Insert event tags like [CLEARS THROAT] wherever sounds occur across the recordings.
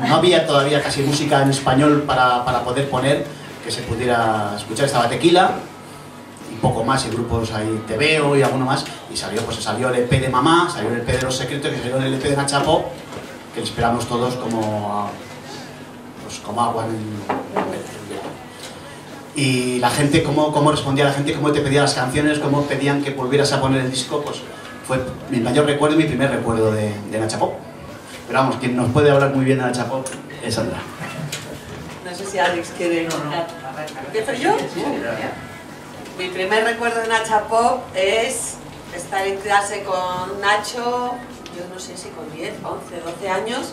no había todavía casi música en español para, para poder poner que se pudiera escuchar. Estaba Tequila, y poco más, y grupos ahí Te Veo y alguno más, y salió, pues salió el EP de Mamá, salió el EP de Los Secretos, y salió el EP de Nachapo, que esperamos todos como, pues, como agua en, en- y la gente, cómo, cómo respondía la gente, cómo te pedía las canciones, cómo pedían que volvieras a poner el disco, pues fue mi mayor recuerdo y mi primer recuerdo de, de Nacha Pop. Pero vamos, quien nos puede hablar muy bien de Nacha Pop es Sandra. No sé si Alex quiere... ¿Empiezo yo? Mi primer recuerdo de Nacha Pop es estar en clase con Nacho, yo no sé si con 10, 11, 12 años,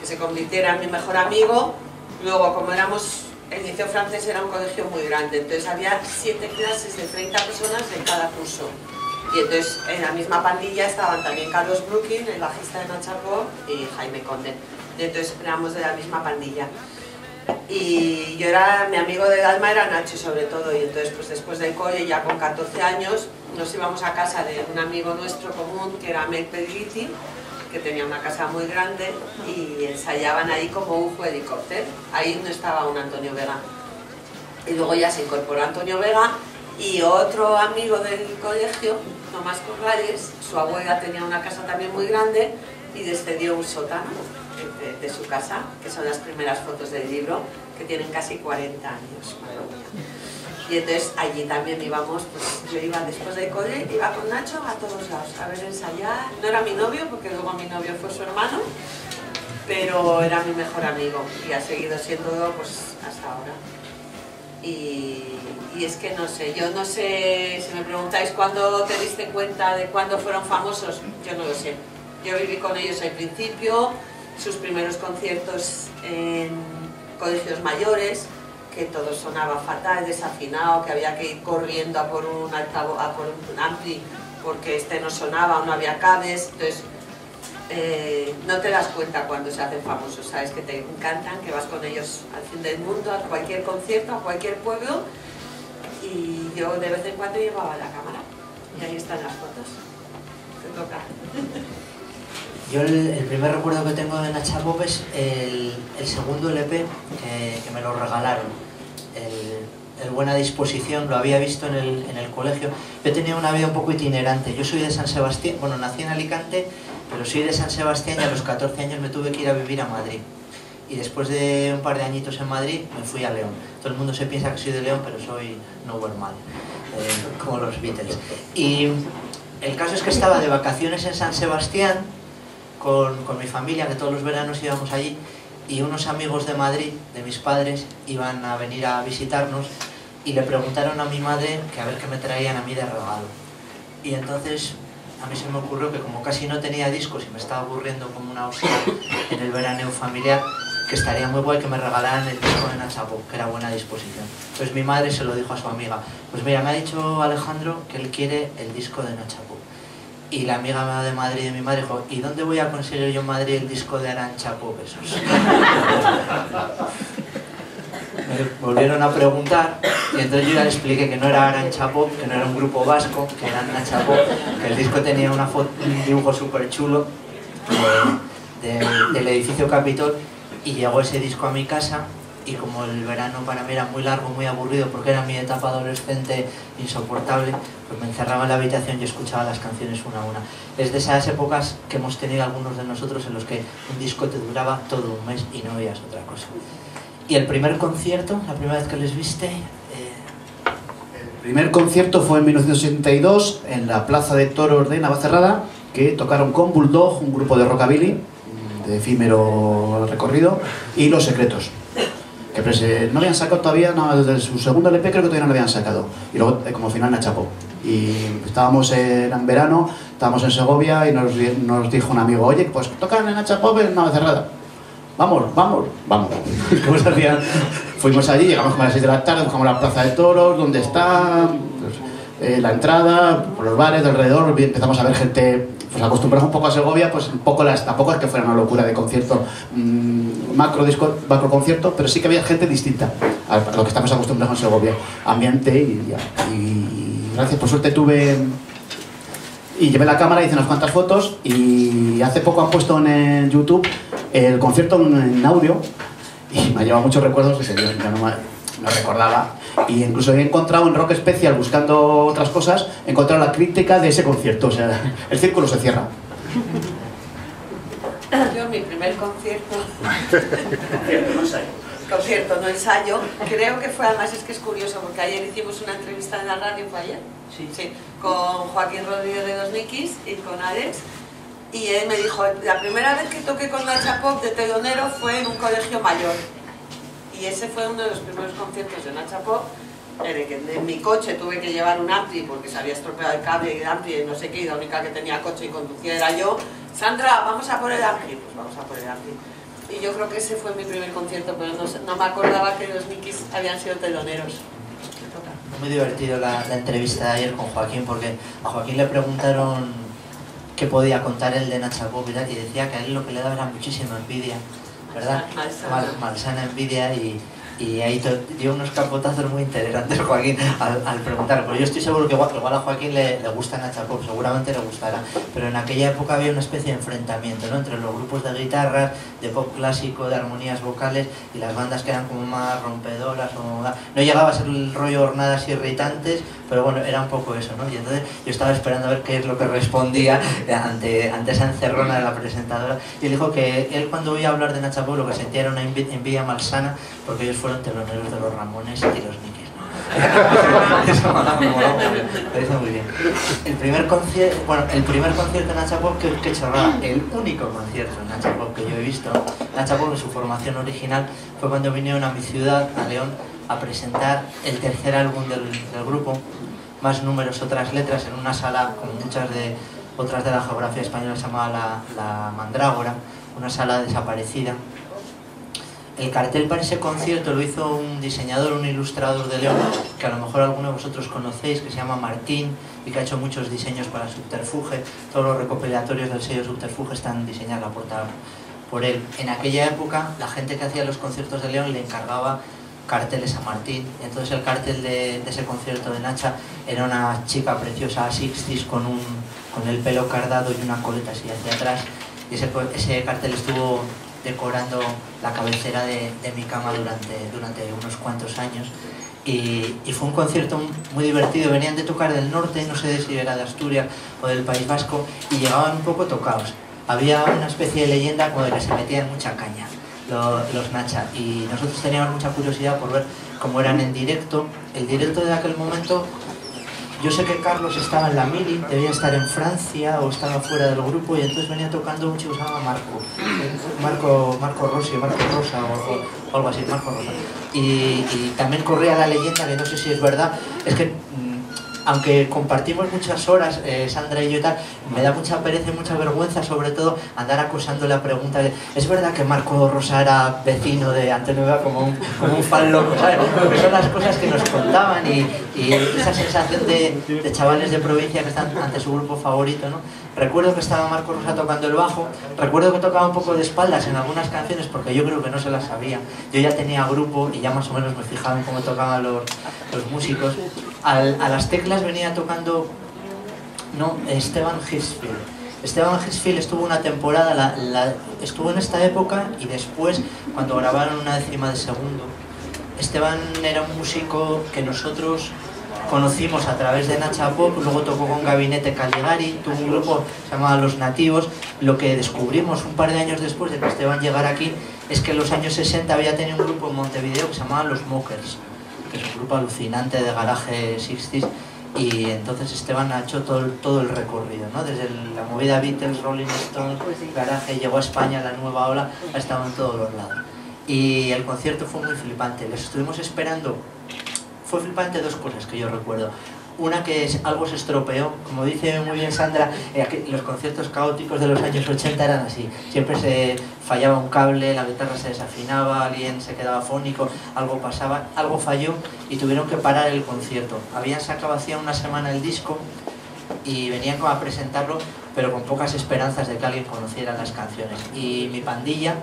que se convirtiera en mi mejor amigo. Luego, como éramos, el liceo francés era un colegio muy grande, entonces había siete clases de 30 personas en cada curso. Y entonces en la misma pandilla estaban también Carlos Brooking, el bajista de Nacha Pop, y Jaime Conde. Y entonces éramos de la misma pandilla. Y yo era, mi amigo del alma era Nacho sobre todo, y entonces pues después del cole, ya con 14 años, nos íbamos a casa de un amigo nuestro común, que era Mel Pedrici, que tenía una casa muy grande, y ensayaban ahí como UFO helicóptero. Ahí no estaba un Antonio Vega. Y luego ya se incorporó Antonio Vega, y otro amigo del colegio, Tomás Corrales, su abuela tenía una casa también muy grande, y descendió un sótano de, de su casa, que son las primeras fotos del libro, que tienen casi 40 años. Y entonces allí también íbamos, pues yo iba después del cole, iba con Nacho a todos lados, a ver ensayar. No era mi novio, porque luego mi novio fue su hermano, pero era mi mejor amigo y ha seguido siendo pues hasta ahora. Y, es que no sé, yo no sé, si me preguntáis cuándo te diste cuenta de cuándo fueron famosos, yo no lo sé. Yo viví con ellos al principio, sus primeros conciertos en colegios mayores, que todo sonaba fatal, desafinado, que había que ir corriendo a por un altavoz, a por un ampli, porque este no sonaba no había cables, entonces eh, no te das cuenta cuando se hacen famosos, sabes que te encantan, que vas con ellos al fin del mundo, a cualquier concierto, a cualquier pueblo, y yo de vez en cuando llevaba la cámara, y ahí están las fotos. Te toca. [LAUGHS] Yo el, primer recuerdo que tengo de Nacha Pop es el, segundo LP que, que me lo regalaron. El, el Buena Disposición, lo había visto en el, en el colegio. Yo tenía una vida un poco itinerante. Yo soy de San Sebastián, bueno, nací en Alicante, pero soy de San Sebastián y a los 14 años me tuve que ir a vivir a Madrid. Y después de un par de añitos en Madrid me fui a León. Todo el mundo se piensa que soy de León, pero soy normal, eh, como los Beatles. Y el caso es que estaba de vacaciones en San Sebastián con, con mi familia, que todos los veranos íbamos allí, y unos amigos de Madrid, de mis padres, iban a venir a visitarnos y le preguntaron a mi madre que a ver qué me traían a mí de regalo. Y entonces a mí se me ocurrió que como casi no tenía discos y me estaba aburriendo como una hostia en el veraneo familiar, que estaría muy guay que me regalaran el disco de Nacha Pop, que era buena disposición. Entonces mi madre se lo dijo a su amiga, pues mira, me ha dicho Alejandro que él quiere el disco de Nacha Pop. Y la amiga de Madrid de mi madre dijo, ¿y dónde voy a conseguir yo en Madrid el disco de Arancha Pop esos? [LAUGHS] Me volvieron a preguntar y entonces yo ya le expliqué que no era Arancha Pop, que no era un grupo vasco, que era Nacha Pop, que el disco tenía una foto, un dibujo súper chulo de- del edificio Capitol y llegó ese disco a mi casa y como el verano para mí era muy largo, muy aburrido porque era mi etapa adolescente insoportable, pues me encerraba en la habitación y escuchaba las canciones una a una. Es de esas épocas que hemos tenido algunos de nosotros en los que un disco te duraba todo un mes y no veías otra cosa. Y el primer concierto, la primera vez que les viste, eh, El primer concierto fue en 1982 en la Plaza de Toros de Navacerrada, que tocaron con Bulldog, un grupo de rockabilly, de efímero recorrido, y Los Secretos. Que no habían sacado todavía, no, desde su segundo LP creo que todavía no lo habían sacado. Y luego, eh, como final, Nachapo. Y estábamos en, en verano, estábamos en Segovia y nos, nos dijo un amigo, oye, pues tocan en Nachapo en Navacerrada. Vamos, vamos, vamos. [LAUGHS] ¿Cómo se hacían? Fuimos allí, llegamos como a las 6 de la tarde, buscamos la plaza de toros, donde está, eh, la entrada, por los bares de alrededor, y empezamos a ver gente pues acostumbrados un poco a Segovia, pues un poco las, tampoco es que fuera una locura de concierto, mmm, macro, disco, macro concierto, pero sí que había gente distinta a lo que estamos acostumbrados en Segovia, ambiente y, y, y gracias, por suerte tuve y llevé la cámara, hice unas cuantas fotos y hace poco han puesto en YouTube el concierto en audio y me ha llevado muchos recuerdos que yo no, no recordaba y incluso he encontrado en Rock Special buscando otras cosas, he encontrado la crítica de ese concierto, o sea, [LAUGHS] el círculo se cierra. Yo mi primer concierto, concierto, no ensayo. concierto, no ensayo, creo que fue, además es que es curioso, porque ayer hicimos una entrevista en la radio, ¿fue ayer? Sí. Sí, con Joaquín Rodríguez de Dos Nikis y con Alex, y él me dijo, la primera vez que toqué con Nacha Pop de telonero fue en un colegio mayor, y ese fue uno de los primeros conciertos de Nacha Pop, en el que en mi coche tuve que llevar un ampli porque se había estropeado el cable del ampli y no sé qué, y la única que tenía coche y conducía era yo. Sandra, vamos a por el ampli, pues vamos a por el ampli. Y yo creo que ese fue mi primer concierto, pero no, me acordaba que los Nikis habían sido teloneros. Muy divertido la entrevista de ayer con Joaquín porque a Joaquín le preguntaron qué podía contar el de Nacha Pop y decía que a él lo que le daba era muchísima envidia, ¿verdad? Malsana. Mal- malsana envidia y, y ahí dio unos capotazos muy interesantes [LAUGHS] Joaquín al, al preguntar. Pero yo estoy seguro que igual, igual a Joaquín le, le gusta Nacha Pop, seguramente le gustará. Pero en aquella época había una especie de enfrentamiento ¿no? entre los grupos de guitarras, de pop clásico, de armonías vocales y las bandas que eran como más rompedoras. O, no llegaba a ser el rollo hornadas irritantes, pero bueno, era un poco eso. ¿no? Y entonces yo estaba esperando a ver qué es lo que respondía ante, ante esa encerrona de la presentadora. Y dijo que él cuando oía hablar de Nacha Pop lo que sentía era una envi- envidia malsana porque ellos fueron teloneros de los Ramones y los Nikis. [LAUGHS] Eso me parece muy bien. El primer concierto, bueno, el primer concierto de Nacha Pop, que, que chorrada, el único concierto de Nacha Pop que yo he visto, Nacha Pop en su formación original, fue cuando vinieron a mi ciudad, a León, a presentar el tercer álbum del, del grupo, más números, otras letras, en una sala como muchas de otras de la geografía española, se llamaba la, la Mandrágora, una sala desaparecida. El cartel para ese concierto lo hizo un diseñador, un ilustrador de León, que a lo mejor alguno de vosotros conocéis, que se llama Martín y que ha hecho muchos diseños para Subterfuge. Todos los recopilatorios del sello Subterfuge están diseñados la portada por él. En aquella época, la gente que hacía los conciertos de León le encargaba carteles a Martín. Entonces el cartel de, de ese concierto de Nacha era una chica preciosa, Sixties, con, un, con el pelo cardado y una coleta así hacia atrás. Y ese, ese cartel estuvo decorando la cabecera de, de mi cama durante, durante unos cuantos años. Y, y fue un concierto muy divertido. Venían de tocar del norte, no sé si era de Asturias o del País Vasco, y llegaban un poco tocados. Había una especie de leyenda de que se metían mucha caña los Nacha. Y nosotros teníamos mucha curiosidad por ver cómo eran en directo. El directo de aquel momento, yo sé que Carlos estaba en la mili, debía estar en Francia o estaba fuera del grupo y entonces venía tocando un chico que se llama Marco. Marco, Marco Rossi, Marco Rosa o, algo así, Marco Rosa. Y, también corría la leyenda, que no sé si es verdad, es que aunque compartimos muchas horas, eh, Sandra y yo tal, me da mucha pereza y mucha vergüenza, sobre todo, andar acosando la pregunta de ¿es verdad que Marco Rosa era vecino de Antenueva como un, como fan loco? ¿sabes? Porque son las cosas que nos contaban y, y esa sensación de, de chavales de provincia que están ante su grupo favorito, ¿no? Recuerdo que estaba Marco Rosa tocando el bajo, recuerdo que tocaba un poco de espaldas en algunas canciones porque yo creo que no se las sabía. Yo ya tenía grupo y ya más o menos me fijaba en cómo tocaban los, los músicos. A las teclas venía tocando no, Esteban Hirschfield. Esteban Hirschfield estuvo una temporada, la- estuvo en esta época y después cuando grabaron una décima de segundo. Esteban era un músico que nosotros conocimos a través de Nacha Pop, luego tocó con Gabinete Caligari, tuvo un grupo llamaba Los Nativos. Lo que descubrimos un par de años después de que Esteban llegara aquí es que en los años 60 había tenido un grupo en Montevideo que se llamaba Los Mockers, que es un grupo alucinante de garaje 60s. Y entonces Esteban ha hecho todo, el- todo el recorrido, ¿no? Desde la movida Beatles, Rolling Stones, garaje, llegó a España, la nueva ola, ha estado en todos los lados. Y el concierto fue muy flipante. Les estuvimos esperando fue flipante dos cosas que yo recuerdo. Una que es, algo se estropeó, como dice muy bien Sandra, eh, los conciertos caóticos de los años 80 eran así. Siempre se fallaba un cable, la guitarra se desafinaba, alguien se quedaba fónico, algo pasaba, algo falló y tuvieron que parar el concierto. Habían sacado hacía una semana el disco y venían a presentarlo pero con pocas esperanzas de que alguien conociera las canciones. Y mi pandilla,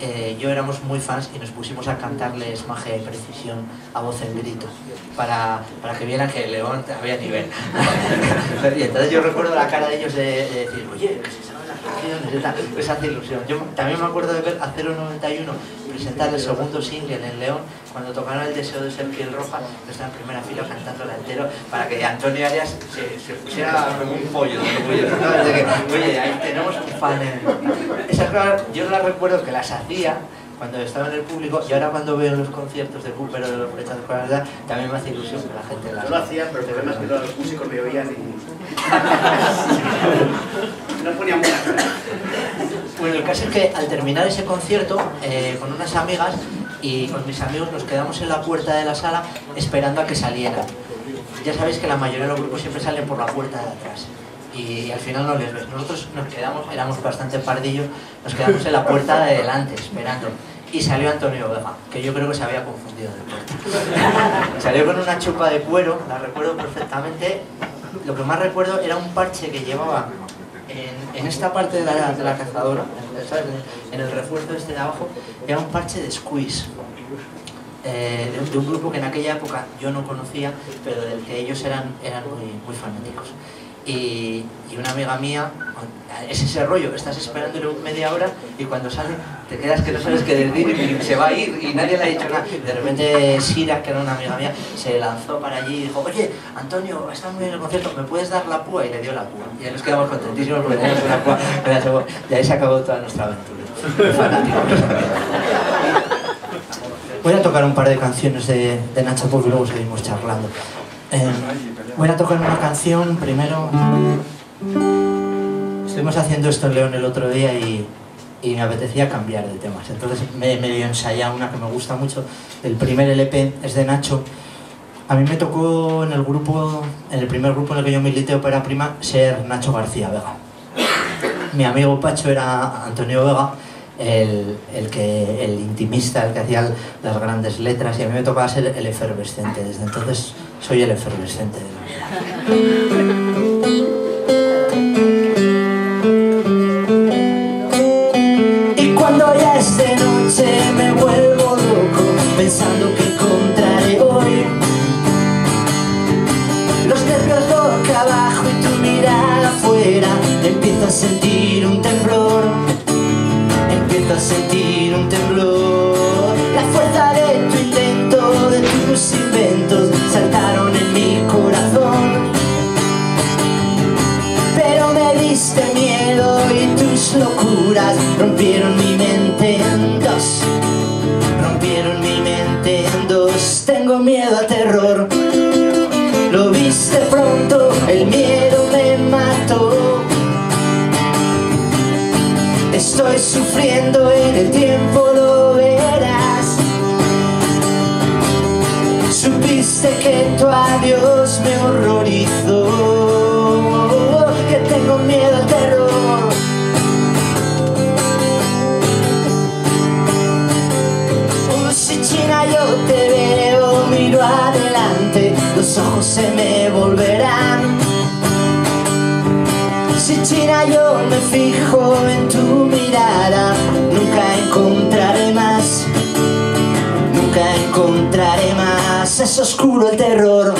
eh, yo éramos muy fans y nos pusimos a cantarles magia y precisión a voz en grito, para, para que vieran que León había nivel. [LAUGHS] y entonces yo recuerdo la cara de ellos de, de decir, oye, pues hace ilusión. Yo también me acuerdo de ver a 091 presentar el segundo single en León, cuando tocaron El deseo de ser piel roja, yo estaba en primera fila cantándola entero para que Antonio Arias se, se pusiera como un pollo. [LAUGHS] que, oye, ahí tenemos un fan. En... Esas cosas, yo las recuerdo que las hacía cuando estaba en el público y ahora cuando veo los conciertos de Cooper o de los flechas de verdad también me hace ilusión que la gente las Yo lo hacía, pero el problema es que los músicos me oían y... [LAUGHS] no ponían buena. Bueno, el caso es que al terminar ese concierto, eh, con unas amigas y con mis amigos nos quedamos en la puerta de la sala esperando a que salieran. Ya sabéis que la mayoría de los grupos siempre salen por la puerta de atrás y al final no les ves. Nosotros nos quedamos, éramos bastante pardillos, nos quedamos en la puerta de delante esperando. Y salió Antonio Vega, que yo creo que se había confundido de puerta. [LAUGHS] salió con una chupa de cuero, la recuerdo perfectamente. Lo que más recuerdo era un parche que llevaba en, en esta parte de la, de la cazadora, ¿sabes? en el refuerzo este de abajo, era un parche de squeeze. Eh, de, un, de, un grupo que en aquella época yo no conocía, pero del que ellos eran, eran muy, muy fanáticos. Y, y, una amiga mía, es ese rollo, estás esperándole media hora y cuando sale te quedas que no sabes qué decir y se va a ir y nadie le ha dicho nada. De repente Sira, que era una amiga mía, se lanzó para allí y dijo, oye, Antonio, está muy bien el concierto, ¿me puedes dar la púa? Y le dio la púa. Y ya nos quedamos contentísimos porque teníamos una púa. Y ahí se acabó toda nuestra aventura. Voy a tocar un par de canciones de, de Nacho Pop y luego seguimos charlando. Eh, voy a tocar una canción primero. Estuvimos haciendo esto en León el otro día y, y me apetecía cambiar de temas. Entonces me medio ensayado una que me gusta mucho. El primer LP es de Nacho. A mí me tocó en el grupo, en el primer grupo en el que yo milité Opera Prima, ser Nacho García Vega. Mi amigo Pacho era Antonio Vega, el, el, que, el intimista, el que hacía las grandes letras, y a mí me tocaba ser el efervescente. Desde entonces soy el efervescente de la Y cuando ya es de noche me vuelvo que tu adiós me horrorizó que tengo miedo al terror Oh, si China yo te veo, miro adelante, los ojos se me volverán. Si China yo me fijo en tu mirada, nunca encontraré más, nunca encontraré Es oscuro el terror,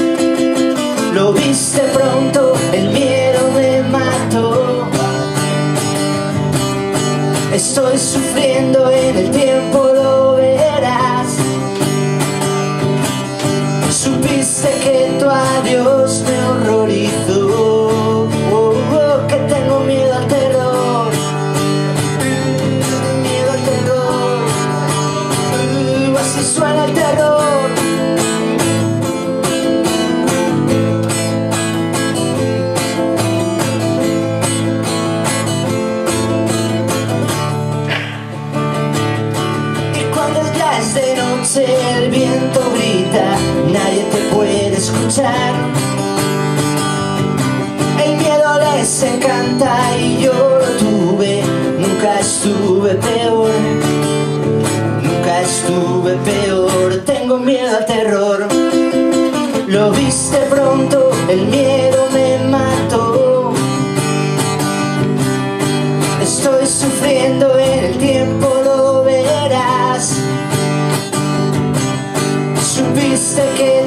lo viste pronto, el miedo me mató. Estoy sufriendo en el tiempo, lo verás. Supiste que tu adiós peor. Tengo miedo al terror. Lo viste pronto, el miedo me mató. Estoy sufriendo, en el tiempo lo verás. Supiste que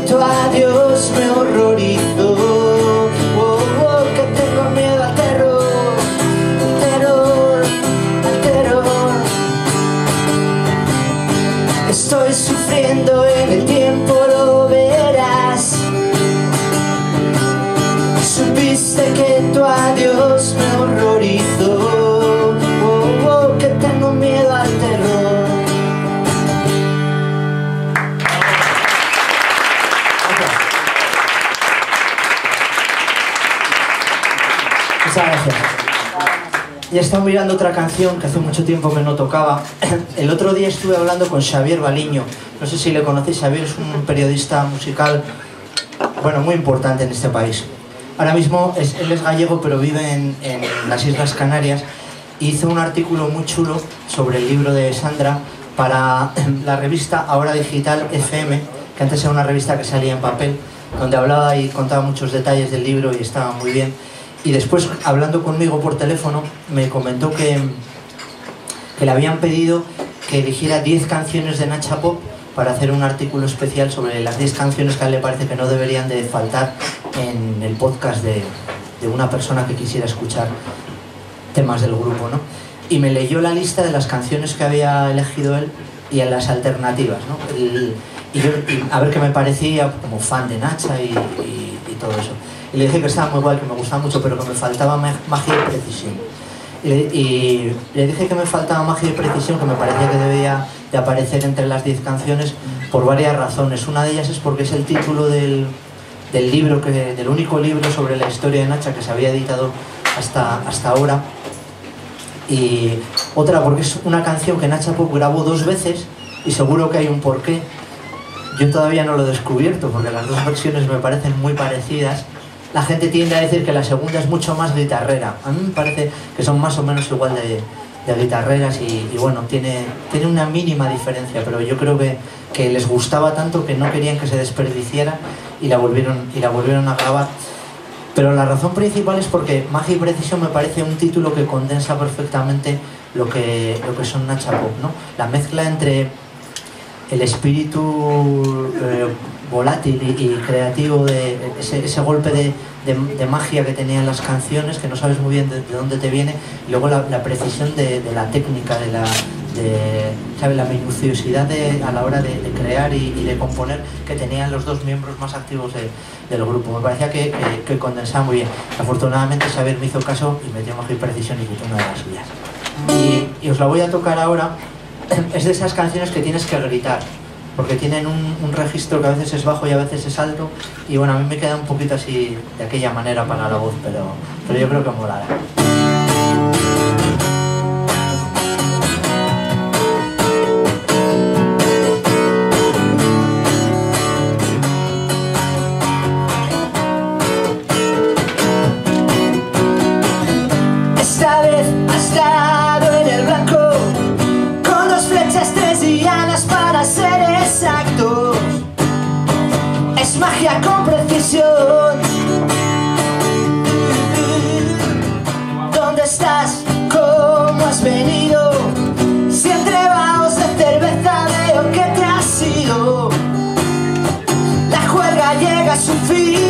mirando otra canción que hace mucho tiempo que no tocaba. [COUGHS] El otro día estuve hablando con Xavier Baliño. No sé si le conocéis. Xavier es un periodista musical, bueno, muy importante en este país. Ahora mismo es- él es gallego, pero vive en, en las Islas Canarias. Hizo un artículo muy chulo sobre el libro de Sandra para [COUGHS] la revista Ahora Digital FM, que antes era una revista que salía en papel, donde hablaba y contaba muchos detalles del libro y estaba muy bien. Y después, hablando conmigo por teléfono, me comentó que, que le habían pedido que eligiera 10 canciones de Nacha Pop para hacer un artículo especial sobre las 10 canciones que a él le parece que no deberían de faltar en el podcast de, de una persona que quisiera escuchar temas del grupo, ¿no? Y me leyó la lista de las canciones que había elegido él y en las alternativas, ¿no? Y yo, a ver qué me parecía como fan de Nacha y- y todo eso. Y le dije que estaba muy guay, que me gustaba mucho, pero que me faltaba ma- magia y precisión. Y le, dije que me faltaba magia y precisión, que me parecía que debía de aparecer entre las 10 canciones por varias razones. Una de ellas es porque es el título del, del libro, que, del único libro sobre la historia de Nacha que se había editado hasta, hasta ahora. Y otra porque es una canción que Nacha Pop grabó dos veces y seguro que hay un porqué. Yo todavía no lo he descubierto porque las dos versiones me parecen muy parecidas. La gente tiende a decir que la segunda es mucho más guitarrera. A mí me parece que son más o menos igual de, guitarreras y, y bueno, tiene, tiene una mínima diferencia, pero yo creo que, que les gustaba tanto que no querían que se desperdiciara y la volvieron, y la volvieron a grabar. Pero la razón principal es porque Magia y Precisión me parece un título que condensa perfectamente lo que, lo que son Nacha Pop, ¿no? La mezcla entre el espíritu eh, volátil y, creativo de ese, ese golpe de, magia que tenían las canciones, que no sabes muy bien de, de dónde te viene, y luego la, precisión de, la técnica, de la, de, ¿sabe? la minuciosidad de- a la hora de, crear y, de componer que tenían los dos miembros más activos de- del grupo. Me parecía que condensaba muy bien. Afortunadamente Xavier me hizo caso y metió magia y precisión y quitó una de las suyas. Y, y os la voy a tocar ahora. [CLEARS THROAT] Es de esas canciones que tienes que gritar, porque tienen un, un registro que a veces es bajo y a veces es alto. Y bueno, a mí me queda un poquito así de aquella manera para la voz, pero, pero yo creo que molará. Llega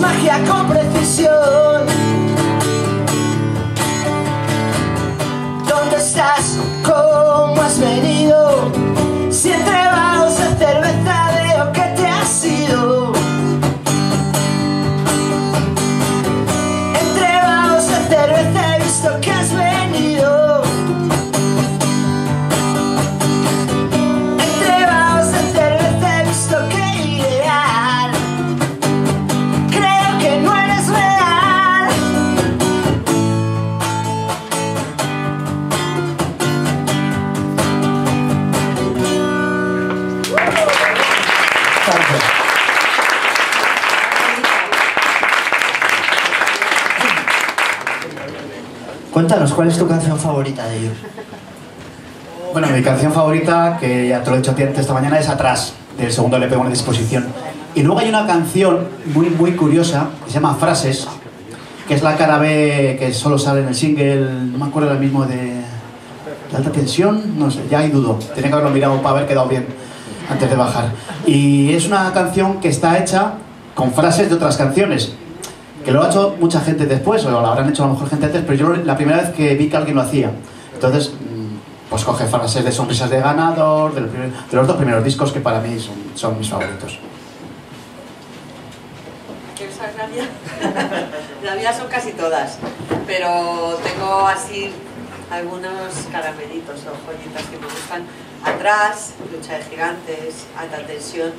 magia con precisión. ¿Dónde estás? ¿Cómo has venido? Cuéntanos, ¿cuál es tu canción favorita de ellos? Bueno, mi canción favorita, que ya te lo he dicho antes esta mañana, es Atrás, del segundo LP Buena Disposición. Y luego hay una canción muy, muy curiosa, que se llama Frases, que es la cara B que solo sale en el single, no me acuerdo ahora mismo de, de alta tensión, no sé, ya hay dudo. Tenía que haberlo mirado para haber quedado bien antes de bajar. Y es una canción que está hecha con frases de otras canciones, que lo ha hecho mucha gente después, o lo habrán hecho a lo mejor gente antes, pero yo la primera vez que vi que alguien lo hacía. Entonces, mm, pues coge frases de Sonrisas de Ganador, de los, primer- de los dos primeros discos que para mí son, son mis favoritos. ¿Quieres saber la mía? [LAUGHS] La mía son casi todas, pero tengo así algunos caramelitos o joyitas que me gustan. Atrás, Lucha de Gigantes, Alta Tensión,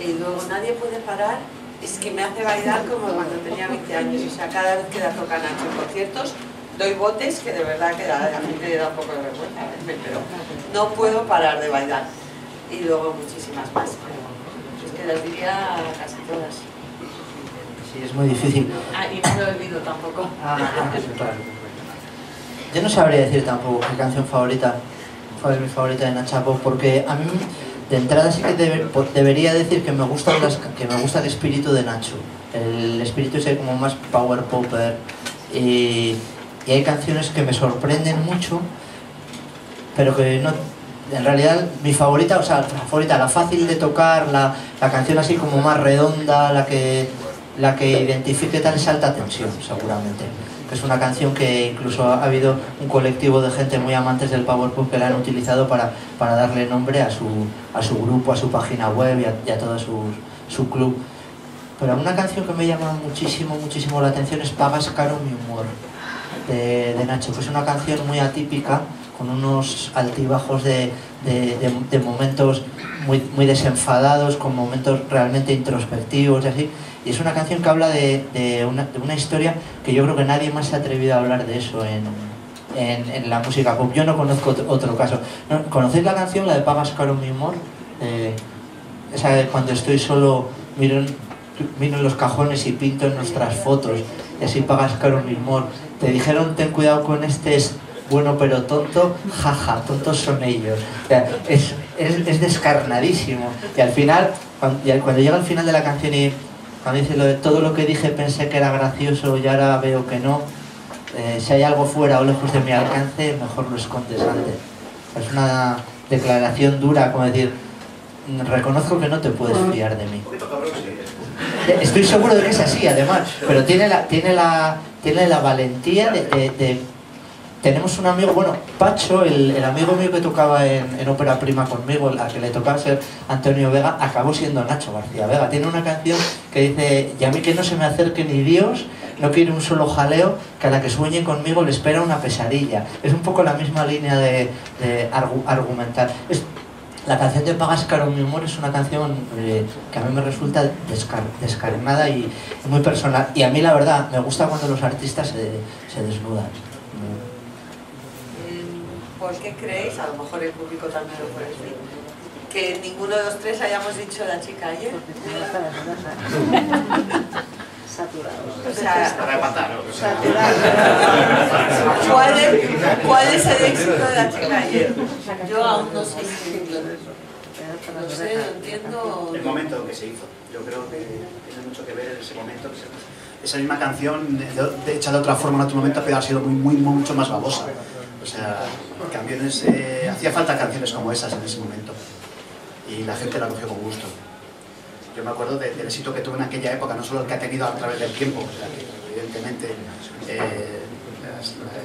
y luego Nadie puede parar. Es que me hace bailar como cuando tenía 20 años, o sea, cada vez que da toca Nacho en conciertos, doy botes que de verdad que a la gente le da un poco de vergüenza pero no puedo parar de bailar. Y luego muchísimas más, pero es que las diría casi todas. Sí, es muy difícil. Ah, y no lo olvido tampoco. Ah, claro. Yo no sabría decir tampoco qué canción favorita es mi favorita de Nacha Pop, porque a mí de entrada sí que po- debería decir que me gustan las que me gusta el espíritu de Nacho. El espíritu ese como más power popper y, y hay canciones que me sorprenden mucho, pero que no en realidad mi favorita, o sea, la favorita, la fácil de tocar, la, la canción así como más redonda, la que la que identifique tal es alta tensión, seguramente. Que es una canción que incluso ha habido un colectivo de gente muy amantes del power pop que la han utilizado para, para darle nombre a su, a su grupo, a su página web y a, todo su, su club. Pero una canción que me llama muchísimo, muchísimo la atención es Pagas caro mi humor, de, de Nacho, que es una canción muy atípica, con unos altibajos de, de- de- momentos muy, muy desenfadados, con momentos realmente introspectivos y así. Y es una canción que habla de, una, una historia que yo creo que nadie más se ha atrevido a hablar de eso en, en- en la música pop. Yo no conozco otro, caso. ¿No? ¿Conocéis la canción, la de Pagas caro mi humor? Eh, esa de cuando estoy solo, miro en, miro los cajones y pinto en nuestras fotos, y así pagas caro mi humor. Te dijeron, ten cuidado con este, es bueno pero tonto, jaja, tontos son ellos. O sea, es, es, es descarnadísimo. Y al final, cuando, y al- cuando llega al final de la canción y cuando dice lo de todo lo que dije pensé que era gracioso y ahora veo que no, eh, si hay algo fuera o lejos de mi alcance, mejor lo escondes antes. Es una declaración dura, como decir, reconozco que no te puedes fiar de mí. Estoy seguro de que es así, además, pero tiene la, tiene la, tiene la valentía de, de- de- Tenemos un amigo, bueno, Pacho, el, amigo mío que tocaba en, en Ópera Prima conmigo, a que le tocaba ser Antonio Vega, acabó siendo Nacho García Vega. Tiene una canción que dice, y a mí que no se me acerque ni Dios, no quiere un solo jaleo, que a la que sueñe conmigo le espera una pesadilla. Es un poco la misma línea de, de argu- argumentar. La canción de Pagas Caro mi humor es una canción eh, que a mí me resulta descar- descarnada y muy personal. Y a mí la verdad me gusta cuando los artistas se desnudan. ¿Por qué creéis, a lo mejor el público también lo puede decir, que ninguno de los tres hayamos dicho la chica ayer? O sea, ¿cuál es, cuál es el éxito de la chica ayer? Yo aún no sé si lo, no sé, lo entiendo. El momento en que se hizo. Yo creo que tiene mucho que ver ese momento. que se- Esa misma canción, de, de- hecha de otra forma en otro momento, pero ha sido muy, muy, mucho más babosa. O sea, canciones, eh, hacía falta canciones como esas en ese momento. Y la gente la cogió con gusto. yo me acuerdo del éxito que tuvo en aquella época, no solo el que ha tenido a través del tiempo, evidentemente eh,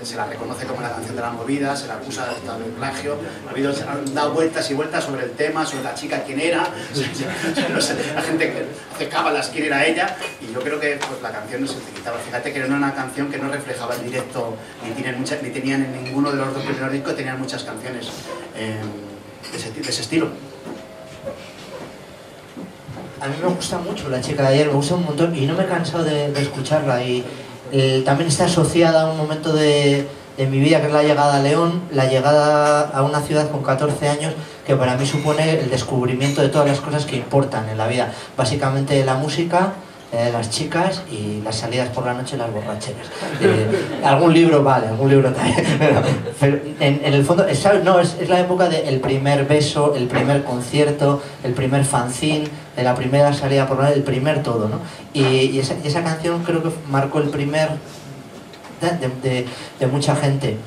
se la reconoce como la canción de la movida, se la acusa de plagio, ha habido, se han dado vueltas y vueltas sobre el tema, sobre la chica quién era, [LAUGHS] la gente que hace cábalas quién era ella, y yo creo que pues, la canción no se utilizaba. Fíjate que era una canción que no reflejaba el directo, ni, tienen ni tenían en ninguno de los dos primeros discos, tenían muchas canciones eh, de, ese, de ese estilo. A mí me gusta mucho la chica de ayer, me gusta un montón y no me he cansado de, escucharla. Y eh, también está asociada a un momento de, de, mi vida que es la llegada a León, la llegada a una ciudad con 14 años que para mí supone el descubrimiento de todas las cosas que importan en la vida, básicamente la música, eh, las chicas y las salidas por la noche las borracheras. Eh, algún libro vale, algún libro también. [LAUGHS] Pero, en, en, el fondo, es, no, es, es, la época del primer beso, el primer concierto, el primer fanzine, de la primera salida por la noche, el primer todo, ¿no? Y, esa, canción creo que marcó el primer de, de, de mucha gente.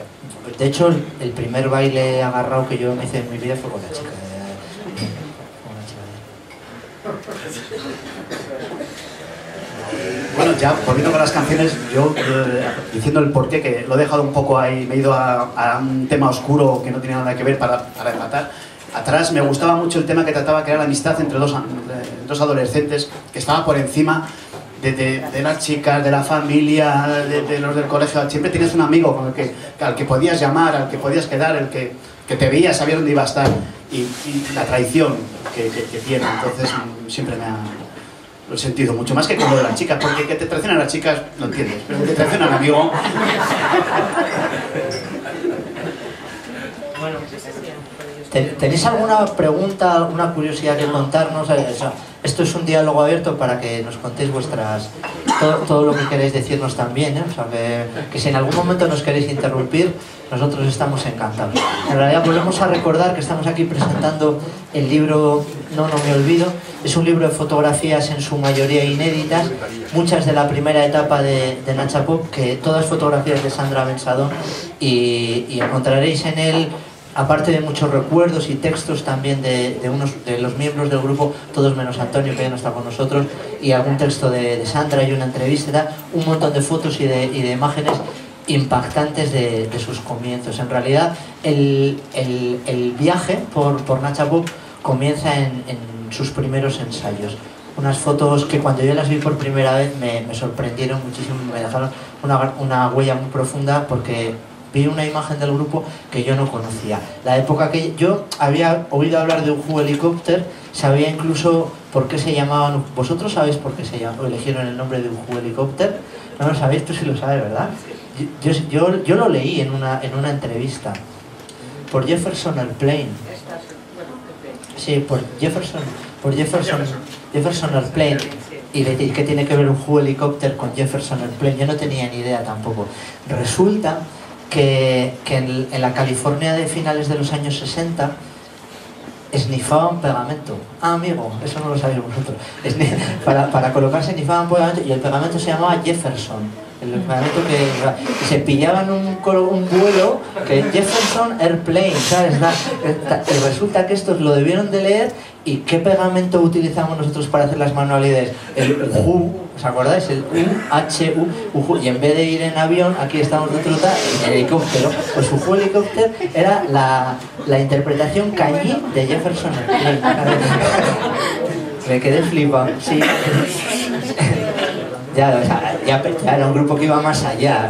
De hecho, el, primer baile agarrado que yo me hice en mi vida fue con la chica. Bueno, ya volviendo con las canciones, yo eh, diciendo el porqué, que lo he dejado un poco ahí, me he ido a, a un tema oscuro que no tenía nada que ver para, para tratar. Atrás me gustaba mucho el tema que trataba que era la amistad entre dos, dos adolescentes, que estaba por encima de, de, de, las chicas, de la familia, de, de, los del colegio. Siempre tienes un amigo con el que, al que podías llamar, al que podías quedar, el que, que te veía, sabía dónde iba a estar. Y, y la traición que, que, que tiene. Entonces siempre me ha, lo he sentido mucho más que con lo de las chicas, porque que te traicionan las chicas, lo entiendes, pero que te traicionan amigo. Bueno, ¿tenéis alguna pregunta, alguna curiosidad que contarnos? Esto es un diálogo abierto para que nos contéis vuestras todo, todo lo que queréis decirnos también, ¿eh? o sea, que, que si en algún momento nos queréis interrumpir, nosotros estamos encantados. En realidad volvemos a recordar que estamos aquí presentando el libro No, no me olvido. Es un libro de fotografías en su mayoría inéditas, muchas de la primera etapa de, de Nacha Pop, que todas fotografías de Sandra Bensadón, y, encontraréis en él aparte de muchos recuerdos y textos también de, de, unos de los miembros del grupo, todos menos Antonio, que ya no está con nosotros, y algún texto de, Sandra y una entrevista, un montón de fotos y de, y de imágenes impactantes de, sus comienzos. En realidad, el, el, el viaje por, por Nacha Pop comienza en, en, sus primeros ensayos. Unas fotos que cuando yo las vi por primera vez me, sorprendieron muchísimo, me dejaron una, una huella muy profunda porque vi una imagen del grupo que yo no conocía. La época que yo había oído hablar de un helicóptero, sabía incluso por qué se llamaban... ¿Vosotros sabéis por qué se eligieron el nombre de un helicóptero? No lo sabéis, tú sí lo sabes, ¿verdad? Yo, yo, yo lo leí en una, en una entrevista por Jefferson Airplane. Sí, por Jefferson, por Jefferson, Jefferson Airplane. Y decir que tiene que ver un helicóptero con Jefferson Airplane, yo no tenía ni idea tampoco. Resulta que, que en, en, la California de finales de los años 60 esnifaban pegamento. Ah, amigo, eso no lo sabéis vosotros. [LAUGHS] para, para colocarse esnifaban pegamento y el pegamento se llamaba Jefferson. El pegamento que, que se pillaban un, un vuelo que Jefferson Airplane, ¿sabes? Y resulta que estos lo debieron de leer y ¿qué pegamento utilizamos nosotros para hacer las manualidades? El UHU, ¿os acordáis? El U-H-U, UHU. Y en vez de ir en avión, aquí estamos nosotros en helicóptero. Pues UHU helicóptero era la, la interpretación cañí de Jefferson Airplane. [LAUGHS] Me quedé flipado, sí. Ya, o sea, ya, ya, era un grupo que iba más allá.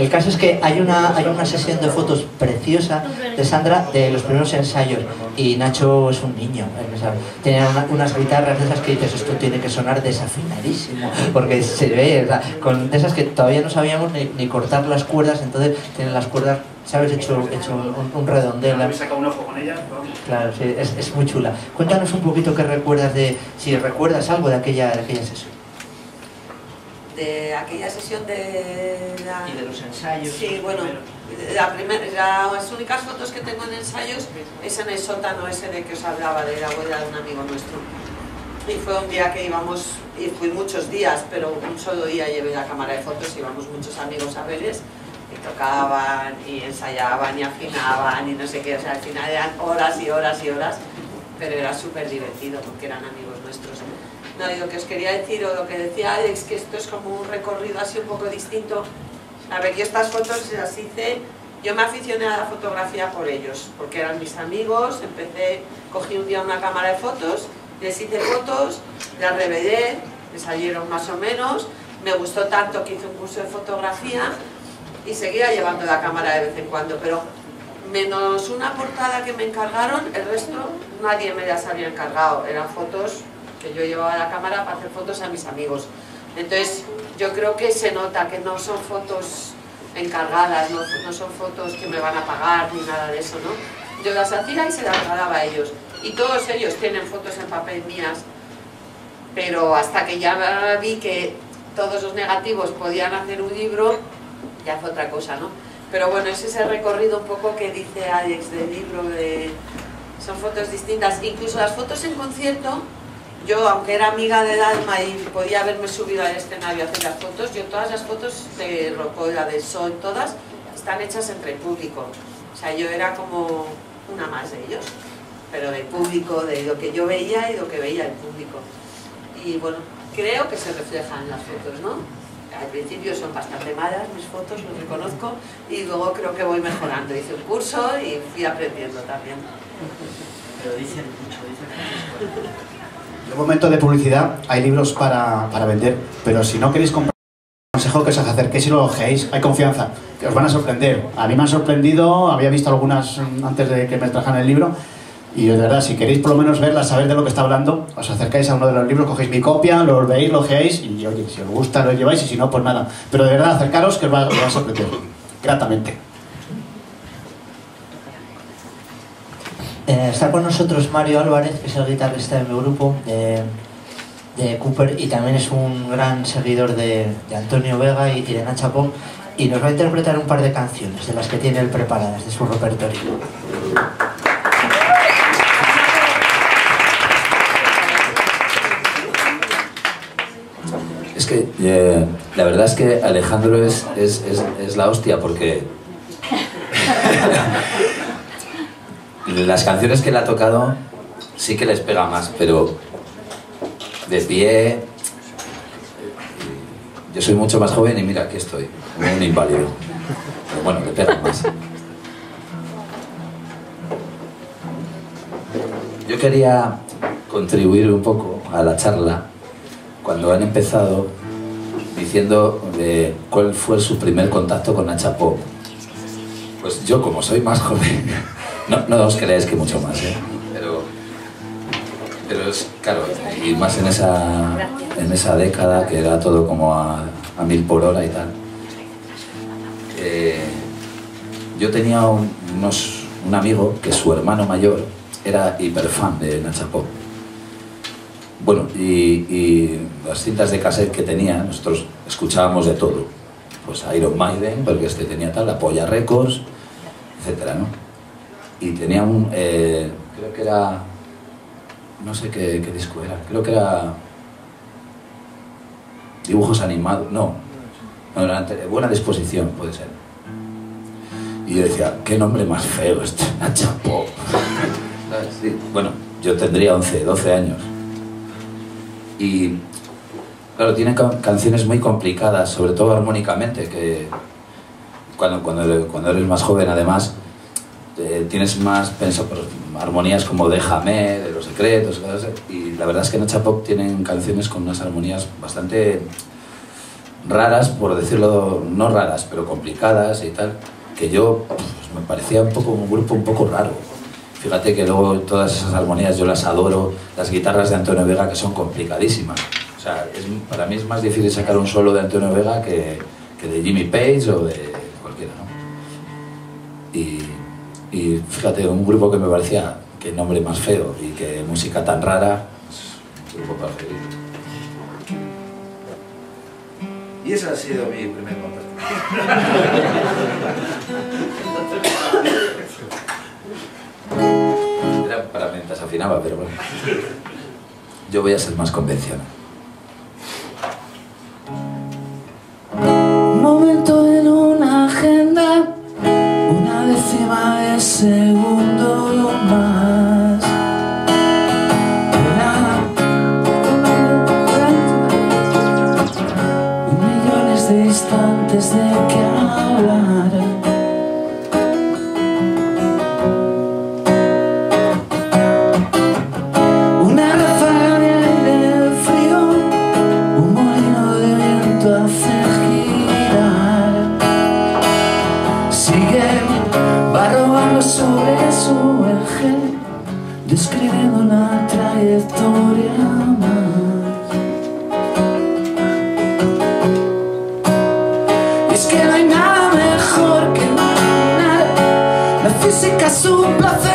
El caso es que hay una, hay una sesión de fotos preciosa de Sandra de los primeros ensayos y Nacho es un niño. Tenía una, unas guitarras de esas que dices, esto tiene que sonar desafinadísimo, porque se ve, ¿verdad? con de esas que todavía no sabíamos ni, ni cortar las cuerdas, entonces tienen las cuerdas ¿sabes? Hecho, hecho un, un redondeo. ¿Me sacado un ojo con ella? Claro, sí, es, es, muy chula. Cuéntanos un poquito qué recuerdas de, si recuerdas algo de aquella, de aquella sesión. De aquella sesión de... La... Y de los ensayos. Sí, bueno, la primer, las únicas fotos que tengo en ensayos es en el sótano ese de que os hablaba, de la boda de un amigo nuestro. Y fue un día que íbamos, y fui muchos días, pero un solo día llevé la cámara de fotos, íbamos muchos amigos a verles y tocaban y ensayaban y afinaban y no sé qué, o sea, al final eran horas y horas y horas pero era súper divertido porque eran amigos nuestros. No, y lo que os quería decir, o lo que decía Alex, que esto es como un recorrido así un poco distinto. A ver, yo estas fotos las hice, yo me aficioné a la fotografía por ellos, porque eran mis amigos, empecé, cogí un día una cámara de fotos, les hice fotos, las revelé, me salieron más o menos, me gustó tanto que hice un curso de fotografía y seguía llevando la cámara de vez en cuando, pero menos una portada que me encargaron, el resto nadie me las había encargado, eran fotos que yo llevaba la cámara para hacer fotos a mis amigos. Entonces, yo creo que se nota que no son fotos encargadas, no, no son fotos que me van a pagar ni nada de eso, ¿no? Yo las hacía y se las regalaba a ellos. Y todos ellos tienen fotos en papel mías, pero hasta que ya vi que todos los negativos podían hacer un libro, ya fue otra cosa, ¿no? Pero bueno, ese es el recorrido un poco que dice Alex del libro, de... son fotos distintas. Incluso las fotos en concierto, yo, aunque era amiga de Dalma y podía haberme subido al escenario a hacer las fotos, yo todas las fotos de Rocola, de Sol, todas están hechas entre el público. O sea, yo era como una más de ellos, pero del público, de lo que yo veía y lo que veía el público. Y bueno, creo que se reflejan las fotos, ¿no? Al principio son bastante malas mis fotos, lo reconozco, y luego creo que voy mejorando. Hice un curso y fui aprendiendo también. Pero dicen mucho, dicen mucho. En un momento de publicidad hay libros para, para vender, pero si no queréis comprar, consejo que os acerquéis y lo ojeéis, hay confianza, que os van a sorprender. A mí me han sorprendido, había visto algunas antes de que me trajeran el libro, y de verdad, si queréis por lo menos verlas, saber de lo que está hablando, os acercáis a uno de los libros, cogéis mi copia, lo veis, lo ojeáis, y oye, si os gusta lo lleváis, y si no, pues nada. Pero de verdad, acercaros que os va, os va a sorprender, gratamente. Eh, está con nosotros Mario Álvarez, que es el guitarrista de mi grupo, de, de Cooper, y también es un gran seguidor de, de Antonio Vega y, y de Nacha y nos va a interpretar un par de canciones de las que tiene él preparadas de su repertorio. Es que eh, la verdad es que Alejandro es, es, es, es la hostia porque [LAUGHS] las canciones que él ha tocado sí que les pega más, pero de pie yo soy mucho más joven y mira, aquí estoy, un inválido. Pero bueno, le pega más. Yo quería contribuir un poco a la charla cuando han empezado diciendo de cuál fue su primer contacto con Nacha Pop. Pues yo, como soy más joven, [LAUGHS] no, no os creáis que mucho más, ¿eh? pero, pero es claro, y más en esa, en esa década que era todo como a, a mil por hora y tal. Eh, yo tenía un, unos, un amigo que su hermano mayor era hiperfan de Nacha Pop. Bueno, y, y, las cintas de cassette que tenía, nosotros escuchábamos de todo. Pues Iron Maiden, porque este tenía tal, Apoya Records, etcétera, ¿no? Y tenía un, eh, creo que era, no sé qué, disco era, creo que era dibujos animados, no, no era Buena Disposición, puede ser. Y yo decía, qué nombre más feo este, [LAUGHS] Nacha Pop. Bueno, yo tendría 11, 12 años. Y claro, tiene canciones muy complicadas, sobre todo armónicamente, que cuando, cuando, cuando eres más joven además eh, tienes más armonías como Déjame, de los secretos, y la verdad es que Nacha Pop tienen canciones con unas armonías bastante raras, por decirlo, no raras, pero complicadas y tal, que yo pues, me parecía un poco un grupo un poco raro. Fíjate que luego todas esas armonías yo las adoro, las guitarras de Antonio Vega que son complicadísimas. O sea, para mí es más difícil sacar un solo de Antonio Vega que, que de Jimmy Page o de cualquiera, ¿no? Y, y, fíjate, un grupo que me parecía que nombre más feo y que música tan rara, es un grupo preferido. Y ese ha sido mi primer contacto. Era para mientras afinaba, pero bueno. Yo voy a ser más convencional. Un momento en una agenda, décima de segundo más. Millones de instantes de que describiendo una trayectoria más. Y es que no hay nada mejor que nada, la física es un placer.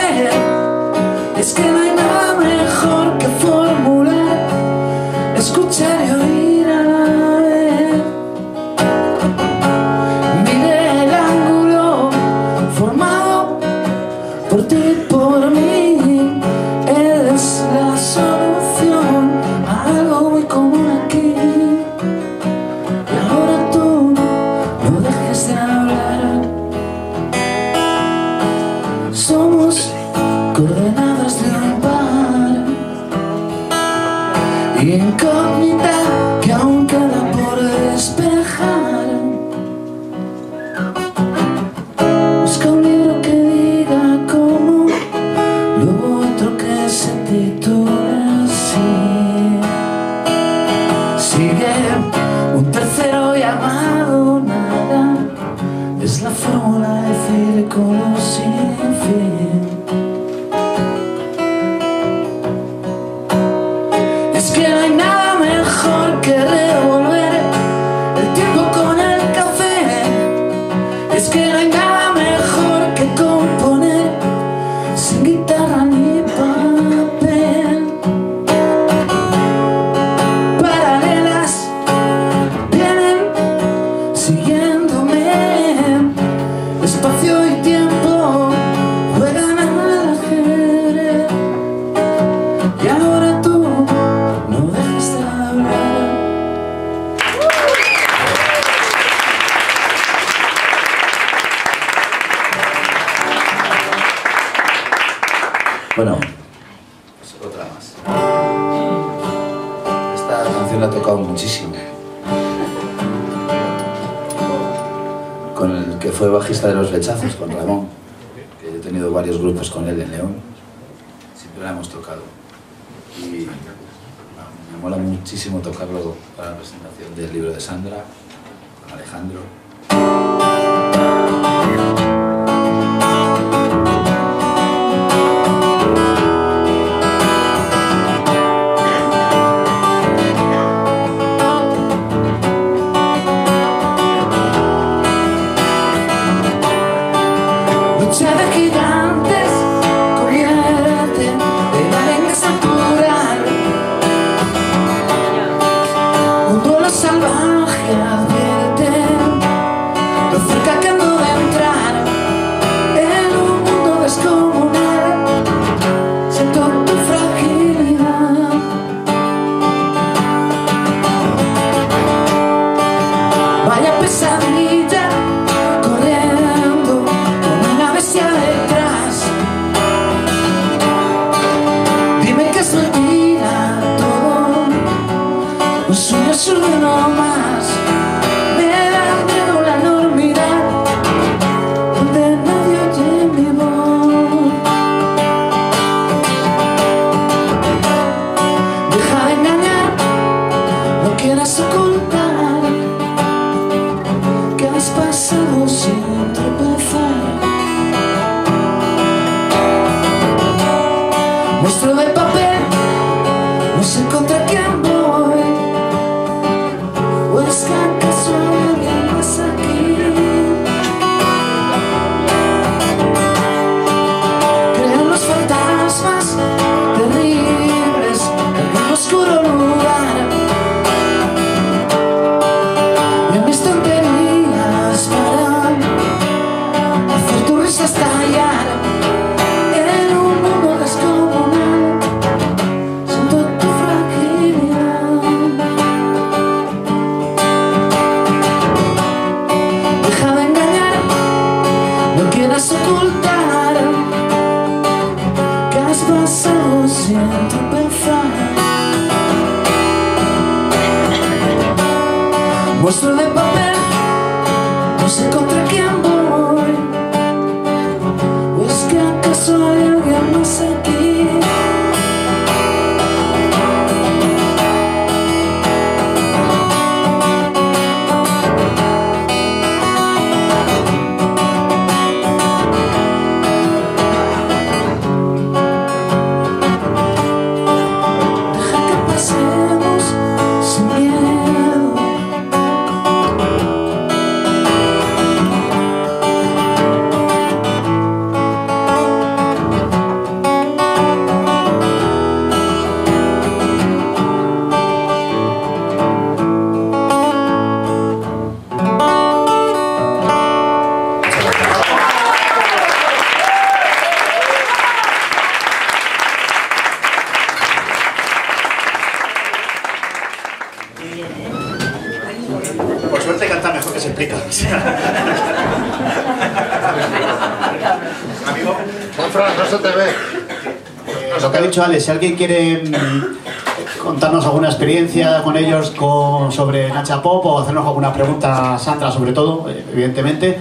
Si alguien quiere mm, contarnos alguna experiencia con ellos con- sobre Nacha Pop o hacernos alguna pregunta Sandra sobre todo, evidentemente,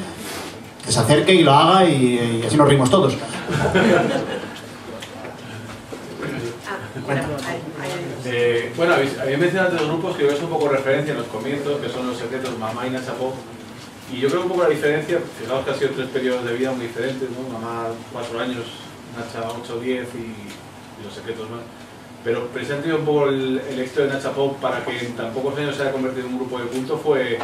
que se acerque y lo haga y, así nos rimos todos. Eh, bueno, habéis, mencionado antes grupos que ves un poco referencia en los comienzos, que son los secretos Mamá y Nacha Pop. Y yo creo un poco la diferencia, fijaos que ha sido tres periodos de vida muy diferentes. Mamá cuatro años, Nacha 8, 10 y, los secretos más. Pero precisamente un poco el, el éxito de Nacha Pop para que en tan pocos años se haya convertido en un grupo de culto fue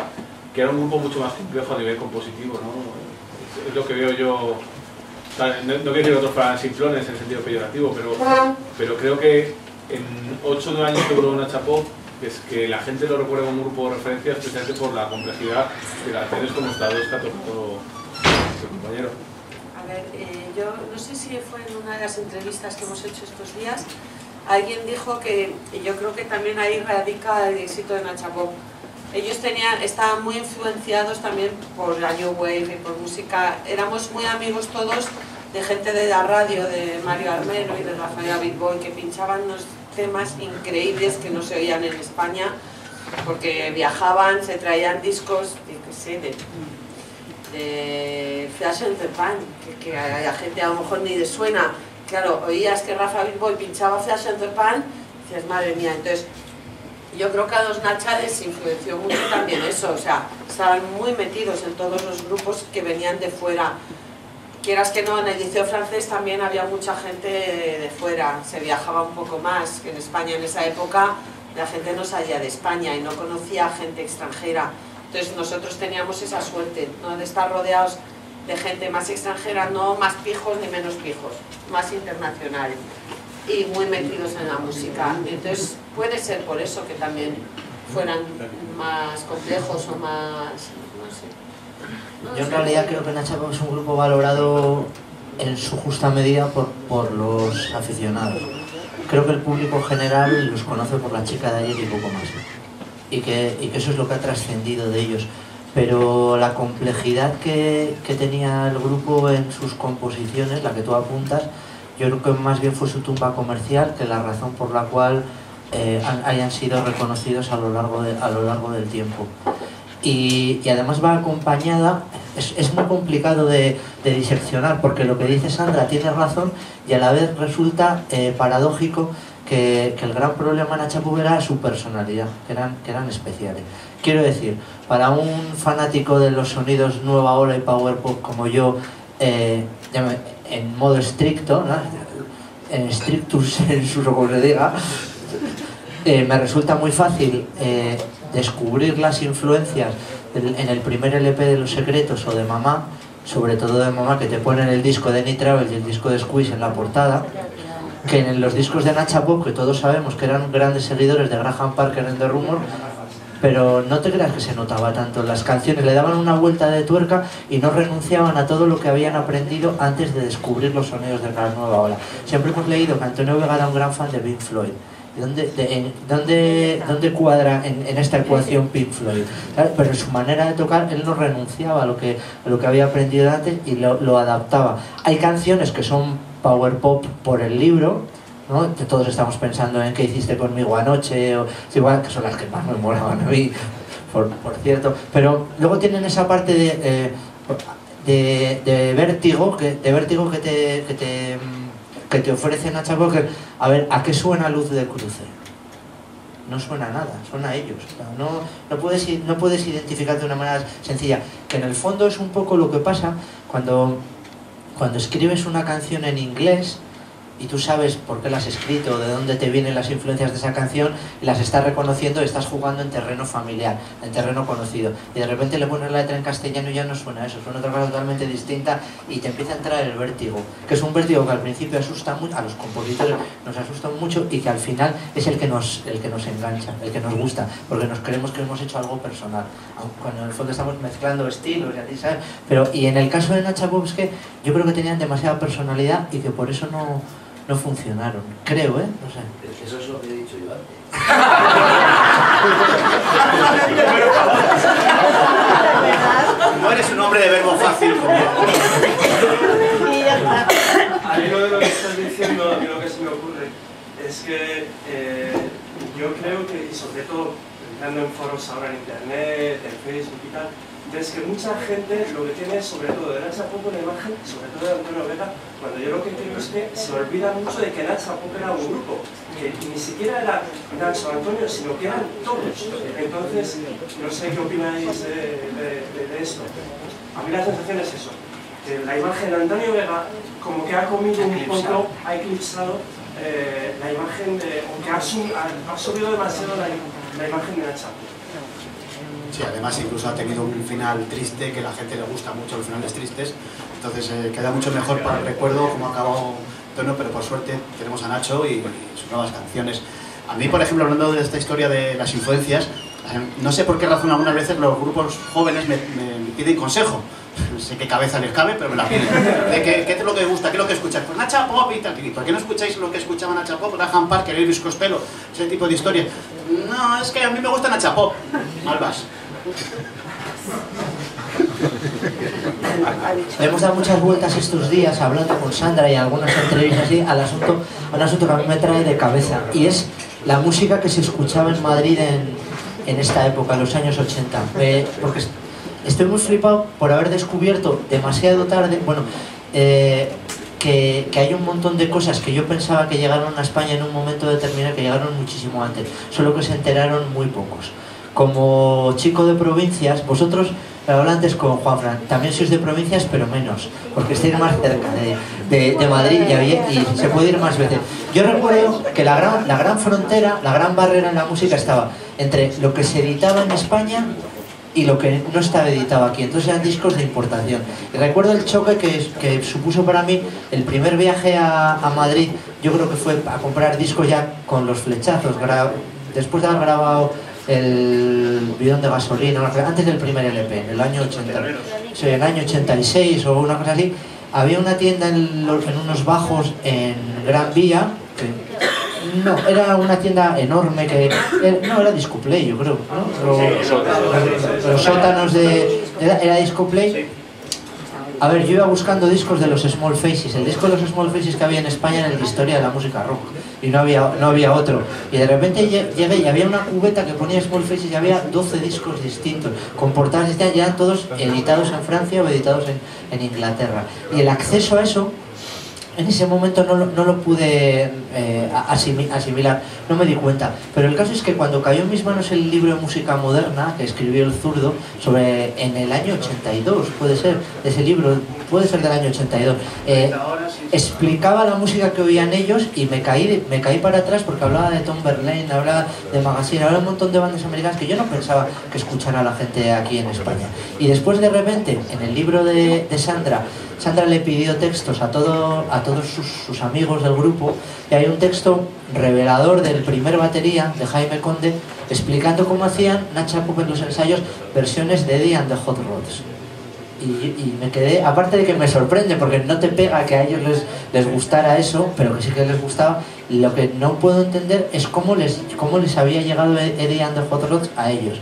que era un grupo mucho más complejo a nivel compositivo, ¿no? Es, lo que veo yo no, quiero decir otros para simplones en sentido peyorativo, pero, pero creo que en 8 o 9 años que duró una chapó, es que la gente lo recuerda como un grupo de referencia especialmente por la complejidad de canciones como esta dos que ha tocado su compañero. Ver, eh, yo no sé si fue en una de las entrevistas que hemos hecho estos días, alguien dijo que, yo creo que también ahí radica el éxito de Nacha Pop. Ellos tenían, estaban muy influenciados también por la New Wave y por música. Éramos muy amigos todos de gente de la radio, de Mario Armero y de Rafael Bitboy, que pinchaban unos temas increíbles que no se oían en España, porque viajaban, se traían discos, yo qué sé, de de Flash and the Pan, que, que a la gente a lo mejor ni le suena. Claro, oías que Rafa Bitboy pinchaba Flash and the Pan, dices, madre mía, entonces yo creo que a los Nachades influenció mucho también eso, o sea, estaban muy metidos en todos los grupos que venían de fuera. Quieras que no, en el liceo francés también había mucha gente de fuera, se viajaba un poco más, que en España en esa época la gente no salía de España y no conocía a gente extranjera. Entonces nosotros teníamos esa suerte, ¿no? de estar rodeados de gente más extranjera, no más pijos ni menos pijos, más internacional y muy metidos en la música. Entonces puede ser por eso que también fueran más complejos o más, no sé. No Yo en realidad creo que Nacha es un grupo valorado en su justa medida por, por los aficionados. Creo que el público general los conoce por la chica de ayer y poco más. Y que, y que eso es lo que ha trascendido de ellos. Pero la complejidad que, que tenía el grupo en sus composiciones, la que tú apuntas, yo creo que más bien fue su tumba comercial que la razón por la cual eh, hayan sido reconocidos a lo largo, de- a lo largo del tiempo y, y además va acompañada, es, es muy complicado de, de diseccionar porque lo que dice Sandra tiene razón y a la vez resulta eh, paradójico que, el gran problema en Nacha Pop era su personalidad, que eran, que eran especiales. Quiero decir, para un fanático de los sonidos nueva ola y power pop como yo, eh, en modo estricto, en strictus [LAUGHS] en su como se diga, eh, me resulta muy fácil eh, descubrir las influencias en en el primer LP de Los Secretos o de Mamá, sobre todo de Mamá, que te ponen el disco de Any Travel y el disco de Squeeze en la portada, que en los discos de Nacha Pop, que todos sabemos que eran grandes seguidores de Graham Parker en The Rumor, pero no te creas que se notaba tanto. Las canciones le daban una vuelta de tuerca y no renunciaban a todo lo que habían aprendido antes de descubrir los sonidos de la nueva ola. Siempre hemos leído que Antonio Vega era un gran fan de Pink Floyd. ¿Y ¿Dónde, dónde, dónde cuadra en, esta ecuación Pink Floyd? Pero en su manera de tocar, él no renunciaba a lo que, a lo que había aprendido antes y lo, lo adaptaba. Hay canciones que son power pop por el libro, ¿no? Todos estamos pensando en qué hiciste conmigo anoche, o igual que son las que más me molaban a mí, por, por cierto. Pero luego tienen esa parte de, eh, de, de vértigo, que, de vértigo que te, que te, que te ofrece Nacha Pop, que, a ver, ¿a qué suena luz de cruce? no suena a nada, suena a ellos. No, no, puedes, no puedes identificar de una manera sencilla. Que en el fondo es un poco lo que pasa cuando, cuando escribes una canción en inglés y tú sabes por qué la has escrito, de dónde te vienen las influencias de esa canción, y las estás reconociendo y estás jugando en terreno familiar, en terreno conocido. Y de repente le pones la letra en castellano y ya no suena eso, suena otra cosa totalmente distinta y te empieza a entrar el vértigo, que es un vértigo que al principio asusta mucho, a los compositores nos asusta mucho y que al final es el que nos, el que nos engancha, el que nos gusta, porque nos creemos que hemos hecho algo personal, cuando en el fondo estamos mezclando estilos y ¿sabes? Pero, y en el caso de Nacha Bob es que yo creo que tenían demasiada personalidad y que por eso no, no funcionaron. Creo, ¿eh? No sé. Eso es lo que he dicho yo antes. [LAUGHS] No eres un hombre de verbo fácil como Al hilo de lo que estás diciendo, a mí lo que se me ocurre es que eh, yo creo que, y sobre todo entrando en foros ahora en internet, en Facebook y tal, ves que mucha gente lo que tiene sobre todo de Nacha Pop una imagen, sobre todo de Antonio Vega, cuando yo lo que creo es que se olvida mucho de que Nacha Pop era un grupo, que ni siquiera era Nacho Antonio, sino que eran todos. Entonces, no sé qué opináis de, de- de- de esto. A mí la sensación es eso, que la imagen de Antonio Vega como que ha comido un poco, ha eclipsado eh, la imagen de, o que ha, sub- ha- ha subido demasiado la, la imagen de Nacha. Sí, además incluso ha tenido un final triste, que a la gente le gusta mucho los finales tristes, entonces eh, queda mucho mejor para el recuerdo como acabado Tono, pero por suerte tenemos a Nacho y, y sus nuevas canciones. A mí, por ejemplo, hablando de esta historia de las influencias, eh, no sé por qué razón algunas veces los grupos jóvenes me- me piden consejo. No sé qué cabeza les cabe, pero me la piden. ¿Qué es lo que gusta? ¿Qué es lo que escuchas? Pues Nacha Pop y tal. ¿Y por qué no escucháis lo que escuchaba Nacha Pop? Graham Parker, Elvis Costello, ese tipo de historias. No, es que a mí me gusta Nacha Pop. Malvas. Hemos dado muchas vueltas estos días hablando con Sandra y algunas entrevistas así al asunto, a un asunto que a mí me trae de cabeza y es la música que se escuchaba en Madrid en, en esta época, en los años 80. Eh, porque estoy muy flipado por haber descubierto demasiado tarde, bueno, eh, que, que hay un montón de cosas que yo pensaba que llegaron a España en un momento determinado que llegaron muchísimo antes, solo que se enteraron muy pocos. Como chico de provincias, vosotros, hablaba antes con Juanfran, también sois de provincias, pero menos, porque estáis más cerca de, de- Madrid y, y se puede ir más veces. Yo recuerdo que la gran, la gran frontera, la gran barrera en la música estaba entre lo que se editaba en España y lo que no estaba editado aquí. Entonces eran discos de importación. Y recuerdo el choque que, que supuso para mí el primer viaje a, Madrid. Yo creo que fue a comprar discos ya con los flechazos, después de haber grabado el bidón de gasolina, antes del primer LP, en el año 80, sí, en el año 86 o una cosa así. Había una tienda en, los- en unos bajos en Gran Vía, que no, era una tienda enorme que... era- no, era Discoplay, yo creo, ¿no? Los, los sótanos de... Era, era Discoplay. A ver, yo iba buscando discos de los Small Faces, el disco de los Small Faces que había en España en la historia de la música rock, y no había, no había otro. Y de repente lle- llegué y había una cubeta que ponía Small Faces y había 12 discos distintos, con portadas distintas, y eran todos editados en Francia o editados en, en Inglaterra. Y el acceso a eso en ese momento no no lo pude eh, asimi- asimilar, no me di cuenta. Pero el caso es que cuando cayó en mis manos el libro de música moderna que escribió el zurdo sobre en el año 82, puede ser, ese libro, puede ser del año 82, eh, explicaba la música que oían ellos y me caí, me caí para atrás porque hablaba de Tom Verlaine, hablaba de Magazine, hablaba de un montón de bandas americanas que yo no pensaba que escuchara la gente aquí en España. Y después de repente, en el libro de Sandra, Sandra le pidió textos a, todo, a todos sus, amigos del grupo y hay un texto revelador del primer batería de Jaime Conde explicando cómo hacían Nacha Pop en los ensayos versiones de Eddie and the Hot Rods. Y, y me quedé, aparte de que me sorprende, porque no te pega que a ellos les, les gustara eso, pero que sí que les gustaba, lo que no puedo entender es cómo les, cómo les había llegado Eddie and the Hot Rods a ellos.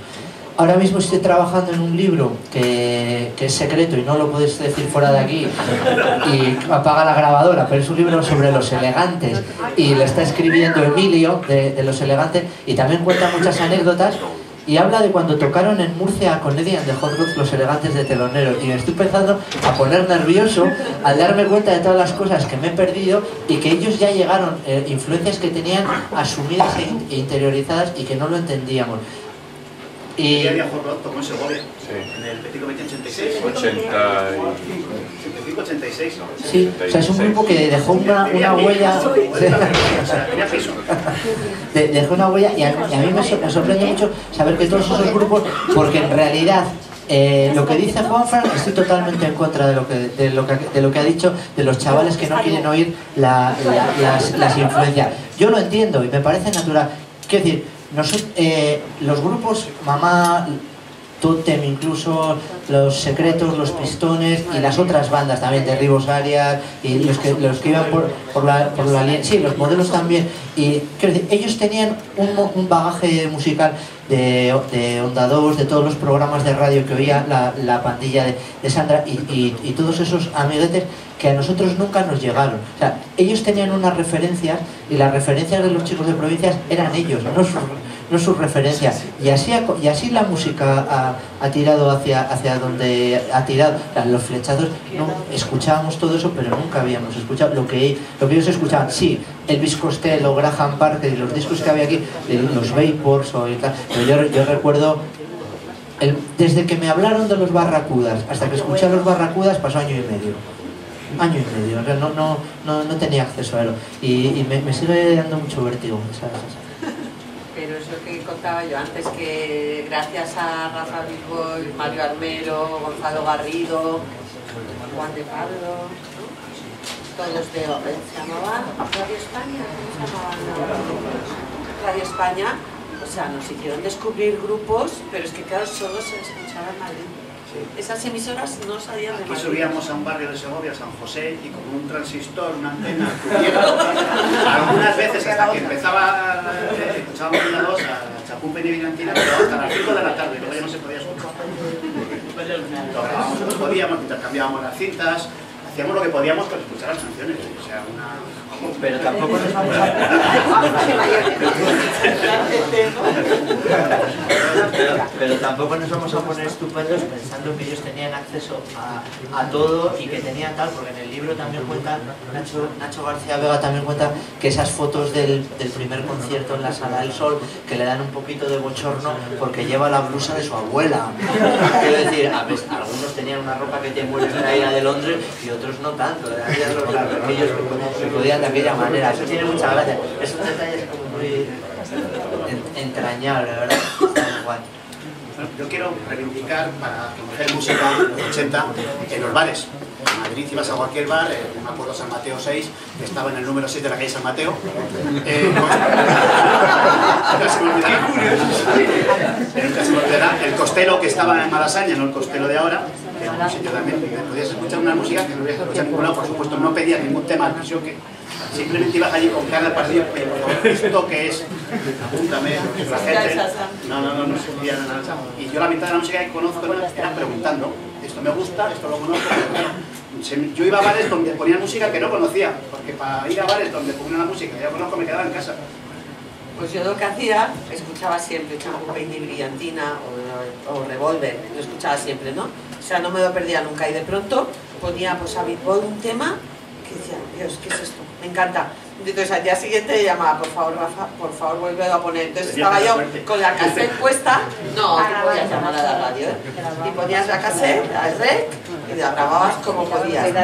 Ahora mismo estoy trabajando en un libro que, es secreto y no lo puedes decir fuera de aquí y apaga la grabadora, pero es un libro sobre los elegantes y lo está escribiendo Emilio de, los elegantes y también cuenta muchas anécdotas y habla de cuando tocaron en Murcia con Eddie and the Hot Rods los elegantes de teloneros y me estoy empezando a poner nervioso al darme cuenta de todas las cosas que me he perdido y que ellos ya llegaron, eh, influencias que tenían asumidas e, e interiorizadas y que no lo entendíamos. Y ya viajó tocó en Segovia, Sí. en el Petit Comité 86. 80 85, 86. sí, o sea, es un grupo que dejó una, una huella... O sea, tenía piso. de- dejó una huella y a, y a mí me, sor- me sorprende mucho saber que todos esos grupos, porque en realidad eh, lo que dice Juanfran estoy totalmente en contra de lo que, de lo que, de lo que ha dicho de los chavales que no quieren oír la- la- las, las influencias. Yo lo entiendo y me parece natural. Quiero decir, noso- eh, los grupos, mamá, Totem, incluso los secretos, los pistones y las otras bandas también, Derribos Arias y los que, los que iban por, por la, por la sí, los modelos también. Y ellos tenían un, un bagaje musical de, de Onda 2, de todos los programas de radio que oía la, la pandilla de, de Sandra y, y- y todos esos amiguetes que a nosotros nunca nos llegaron. O sea, ellos tenían unas referencias y las referencias de los chicos de provincias eran ellos, no no sus referencias. Y así, ha y así la música ha, ha tirado hacia, hacia donde ha tirado. Los flechados, no, escuchábamos todo eso, pero nunca habíamos escuchado lo que, lo que ellos escuchaban. Sí, Elvis Costello, Graham Parker y los discos que había aquí, los Vapors o y tal. Pero yo, yo recuerdo el- desde que me hablaron de los barracudas hasta que escuché a los barracudas pasó año y medio. Año y medio, no, no, no, no tenía acceso a él. Y, y me, me sigue dando mucho vértigo. Pero es lo que contaba yo antes, que gracias a Rafa Bilbo, Mario Armero, Gonzalo Garrido, Juan de Pablo, todos de... ¿Se llamaba Radio España? Radio España. O sea, nos hicieron descubrir grupos, pero es que claro, solo se escuchaba en Madrid. Esas emisoras no salían de Aquí Madrid. subíamos a un barrio de Segovia, San José, y con un transistor, una antena, [LAUGHS] algunas veces hasta que empezaba, eh, escuchábamos una dos a Chapupe y Vigantina, pero hasta las 5 de la tarde, luego ya no se podía escuchar. Que podíamos, intercambiábamos las cintas, hacíamos lo que podíamos para escuchar las canciones. O sea, una... Pero tampoco nos vamos a... pero, tampoco nos vamos a poner estupendos pensando que ellos tenían acceso a, a todo y que tenían tal, porque en el libro también cuenta, Nacho, García Vega también cuenta que esas fotos del, del primer concierto en la Sala del Sol, que le dan un poquito de bochorno porque lleva la blusa de su abuela. Quiero decir, a veces, algunos tenían una ropa que te mueres traída de Londres y otros no tanto, que podían de aquella manera. Eso tiene mucha gracia. Es un detalle como muy en- entrañable, ¿verdad? Guay. Yo quiero reivindicar para conocer música en los 80 en los bares. En Madrid ibas a cualquier bar, eh, me acuerdo San Mateo 6, que estaba en el número 6 de la calle San Mateo. Eh. [LAUGHS] El costelo que estaba en Malasaña, no el costelo de ahora, que era un sitio también podías escuchar una música que no podías escuchar lado. Por supuesto, no pedías ningún tema de que Simplemente ibas allí con cara al partido, favor, ¿esto qué es? Apúntame, la gente. No, no, no, no se podía nada. Y yo la mitad de la música que conozco era, preguntando, esto me gusta, esto lo conozco, pero yo iba a bares donde ponían música que no conocía, porque para ir a bares donde ponían la música que ya conozco me quedaba en casa. Pues yo lo que hacía, escuchaba siempre Champú y Brillantina o, o Revolver, lo escuchaba siempre, ¿no? O sea, no me lo perdía nunca y de pronto ponía pues a Big un tema que decía, Dios, ¿qué es esto? Me encanta. Entonces al día siguiente llamaba, por favor, Rafa, por favor, vuelve a poner. Entonces estaba yo con la cassette puesta, no, podías llamar a la radio, ¿eh? Y ponías la cassette, al rec, y la grababas como podías. [LAUGHS]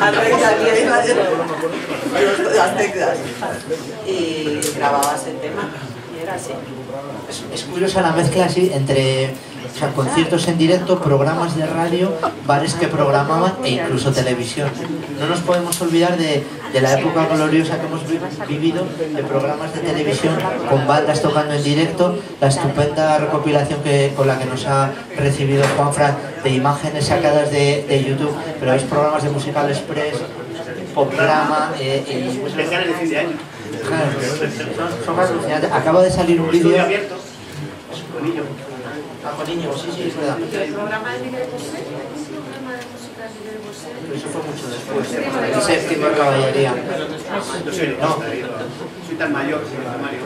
Al rec, al rec, al [LAUGHS] las teclas. Y grababas el tema. Y era así. Es, es curiosa la mezcla así entre o sea, conciertos en directo, programas de radio, bares que programaban e incluso televisión. No nos podemos olvidar de, de la época gloriosa que hemos vi- vivido, de programas de televisión con bandas tocando en directo, la estupenda recopilación que, con la que nos ha recibido Juanfran de imágenes sacadas de, de YouTube, pero es programas de Musical Express, Poprama, eh, eh, Especiales de fin de año. claro, son, son. Acaba de salir un vídeo. Ah, con niños, sí, sí, es verdad. El programa de Miguel Bosé, un programa de música de Miguel Bosé. Pero eso fue mucho después. El séptimo de caballería. Yo soy No. soy tan mayor, soy tan mayor.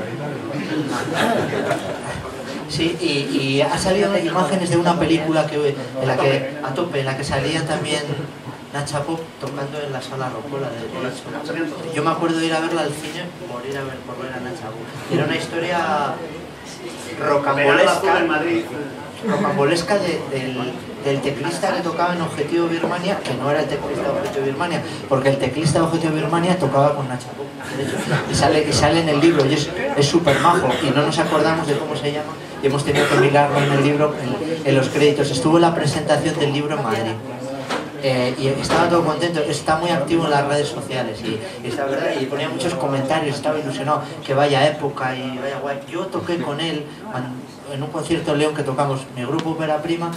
Sí, y, y ha salido imágenes de una película que, en la que, a tope, en la que salía también Nacha Pop tocando en la sala Rocola de de- Yo me acuerdo de ir a verla al cine por ir a ver, por ver a Nacha Pop. Era una historia rocambolesca, rocambolesca de- del, del teclista que tocaba en Objetivo Birmania, que no era el teclista de Objetivo Birmania, porque el teclista de Objetivo Birmania tocaba con Nacha y sale, y sale en el libro, y es súper majo, y no nos acordamos de cómo se llama, y hemos tenido que mirarlo en el libro, en, en los créditos. Estuvo la presentación del libro en Madrid. Eh, y estaba todo contento, está muy activo en las redes sociales y, y está verdad, y ponía muchos comentarios, estaba ilusionado, que vaya época y vaya guay. Yo toqué con él en un concierto en León que tocamos mi grupo Opera Prima,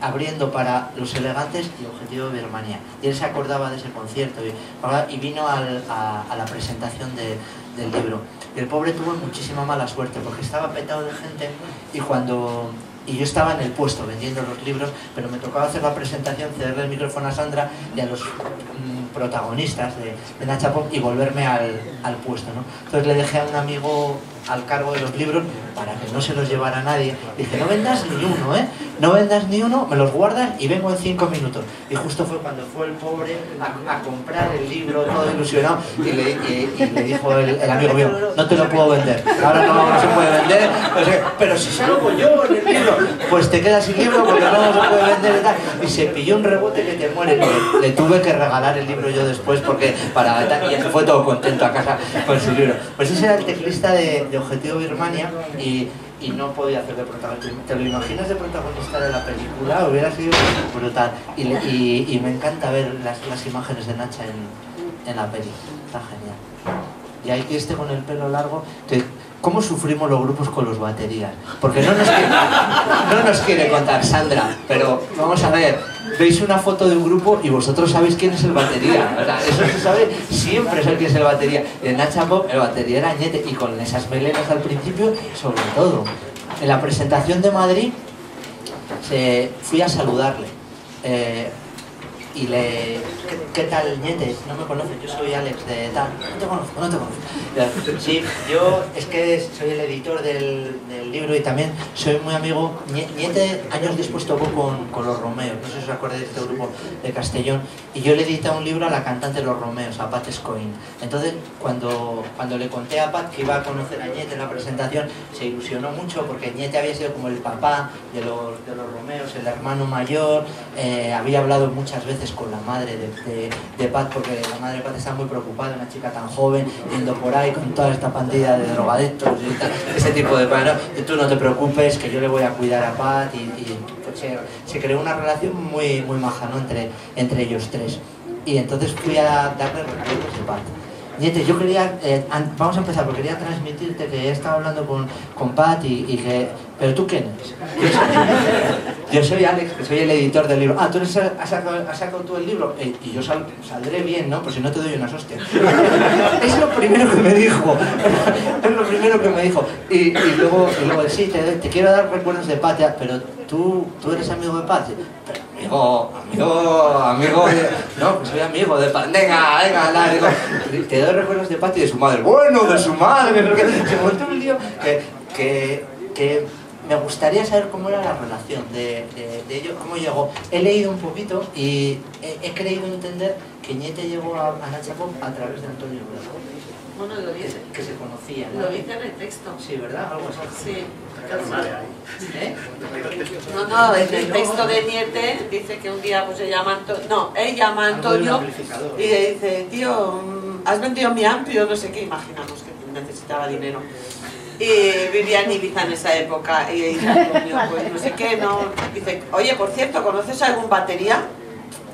abriendo para Los Elegantes y Objetivo Birmania. Y él se acordaba de ese concierto y, vino al- a, a la presentación de- del libro. Y el pobre tuvo muchísima mala suerte porque estaba petado de gente y cuando... Y yo estaba en el puesto vendiendo los libros, pero me tocaba hacer la presentación, cederle el micrófono a Sandra y a los mm, protagonistas de, de y volverme al, al puesto. ¿no? Entonces le dejé a un amigo al cargo de los libros para que no se los llevara nadie. Dije, no vendas ni uno, ¿eh? No vendas ni uno, me los guardas y vengo en cinco minutos. Y justo fue cuando fue el pobre a, comprar el libro, todo ilusionado, y le, dijo el, amigo mío, no te lo puedo vender. Ahora no, no se puede vender, sé, pero si salgo yo en el libro, pues te quedas sin libro porque no se puede vender y tal. Y se pilló un rebote que te muere. Le, tuve que regalar el libro yo después porque para y se fue todo contento a casa con su libro. Pues ese era el teclista de Objetivo Birmania y, no podía hacer de protagonista. ¿Te lo imaginas de protagonista de la película? Hubiera sido brutal. Y, me encanta ver las, las imágenes de Nacha en, en la peli. Está genial. Y hay que este con el pelo largo. que- ¿Cómo sufrimos los grupos con los baterías? Porque no nos, no nos quiere contar Sandra, pero vamos a ver, veis una foto de un grupo y vosotros sabéis quién es el batería. Eso se sabe, siempre el que es el batería. En Nacha Pop el batería era Ñete y con esas melenas al principio, sobre todo. En la presentación de Madrid se- fui a saludarle. Eh, y le... ¿qué, qué tal, Ñete? No me conoces, yo soy Alex de tal. No te conozco, no te conozco. [LAUGHS] Sí, yo es que soy el editor del, del libro y también soy muy amigo. Ñe- Ñete años después tocó con, con Los Romeos, no sé si os acordáis de este grupo de Castellón, y yo le edité un libro a la cantante de Los Romeos, a Pat Scoin. Entonces, cuando, cuando le conté a Pat que iba a conocer a Ñete en la presentación, se ilusionó mucho porque Ñete había sido como el papá de los, de los Romeos, el hermano mayor, eh, había hablado muchas veces con la madre de, Pat porque la madre de Pat está muy preocupada, una chica tan joven, yendo por ahí con toda esta pandilla de drogadictos y ese tipo de cosas. ¿no? Tú no te preocupes, que yo le voy a cuidar a Pat y, pues, se, creó una relación muy, muy maja ¿no? entre, entre ellos tres. Y entonces fui a darle recuerdos de Pat. Yo quería, eh, vamos a empezar, porque quería transmitirte que he estado hablando con, con Pat y, que... ¿Pero tú quién eres? [LAUGHS] Yo soy, Alex, que soy el editor del libro. Ah, ¿tú has, sacado, has tú el libro? Eh, y yo sal- saldré bien, ¿no? Pues si no te doy unas hostias. [LAUGHS] es lo primero que me dijo. [LAUGHS] es lo primero que me dijo. Y, luego, y luego sí, te, quiero dar recuerdos de Pat, pero tú, tú eres amigo de Pat. Amigo, amigo, amigo, no, pues soy amigo de. Venga, venga, anda, digo, te doy recuerdos de Pat y de su madre. Bueno, de su madre, qué. se montó un lío que, que, me gustaría saber cómo era la relación de, de, ellos, cómo llegó. He leído un poquito y he, creído entender que Ñete llegó a, a Pop a través de Antonio Blanco, Bueno, lo que dice. se, que se conocían. ¿no? Lo dice en el texto. Sí, ¿verdad? Algo así. Sí. ¿Eh? [LAUGHS] No, no, en el texto de Niete dice que un día pues se llama Antonio, no, él llama Antonio y le dice, tío, mm, has vendido mi amplio, no sé qué, imaginamos que necesitaba dinero. Y vivía en Ibiza en esa época y dice, Antonio, pues no sé qué, no. Dice, oye, por cierto, ¿conoces algún batería?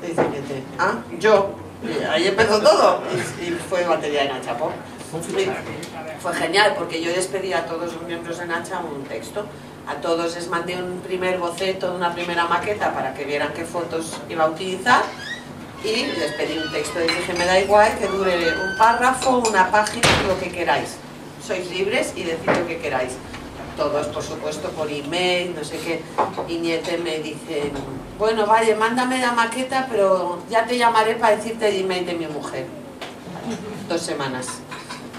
Le dice Niete, ah, yo. Y ahí empezó todo y, y fue batería de Nacha Pop. Y Fue genial porque yo les pedí a todos los miembros de Nacha un texto. A todos les mandé un primer boceto, una primera maqueta para que vieran qué fotos iba a utilizar y les pedí un texto. Les dije, me da igual que dure un párrafo, una página, lo que queráis. Sois libres y decid lo que queráis. Todos, por supuesto, por email, no sé qué. Y Niete me dice, bueno, vale, mándame la maqueta, pero ya te llamaré para decirte el email de mi mujer. Dos semanas.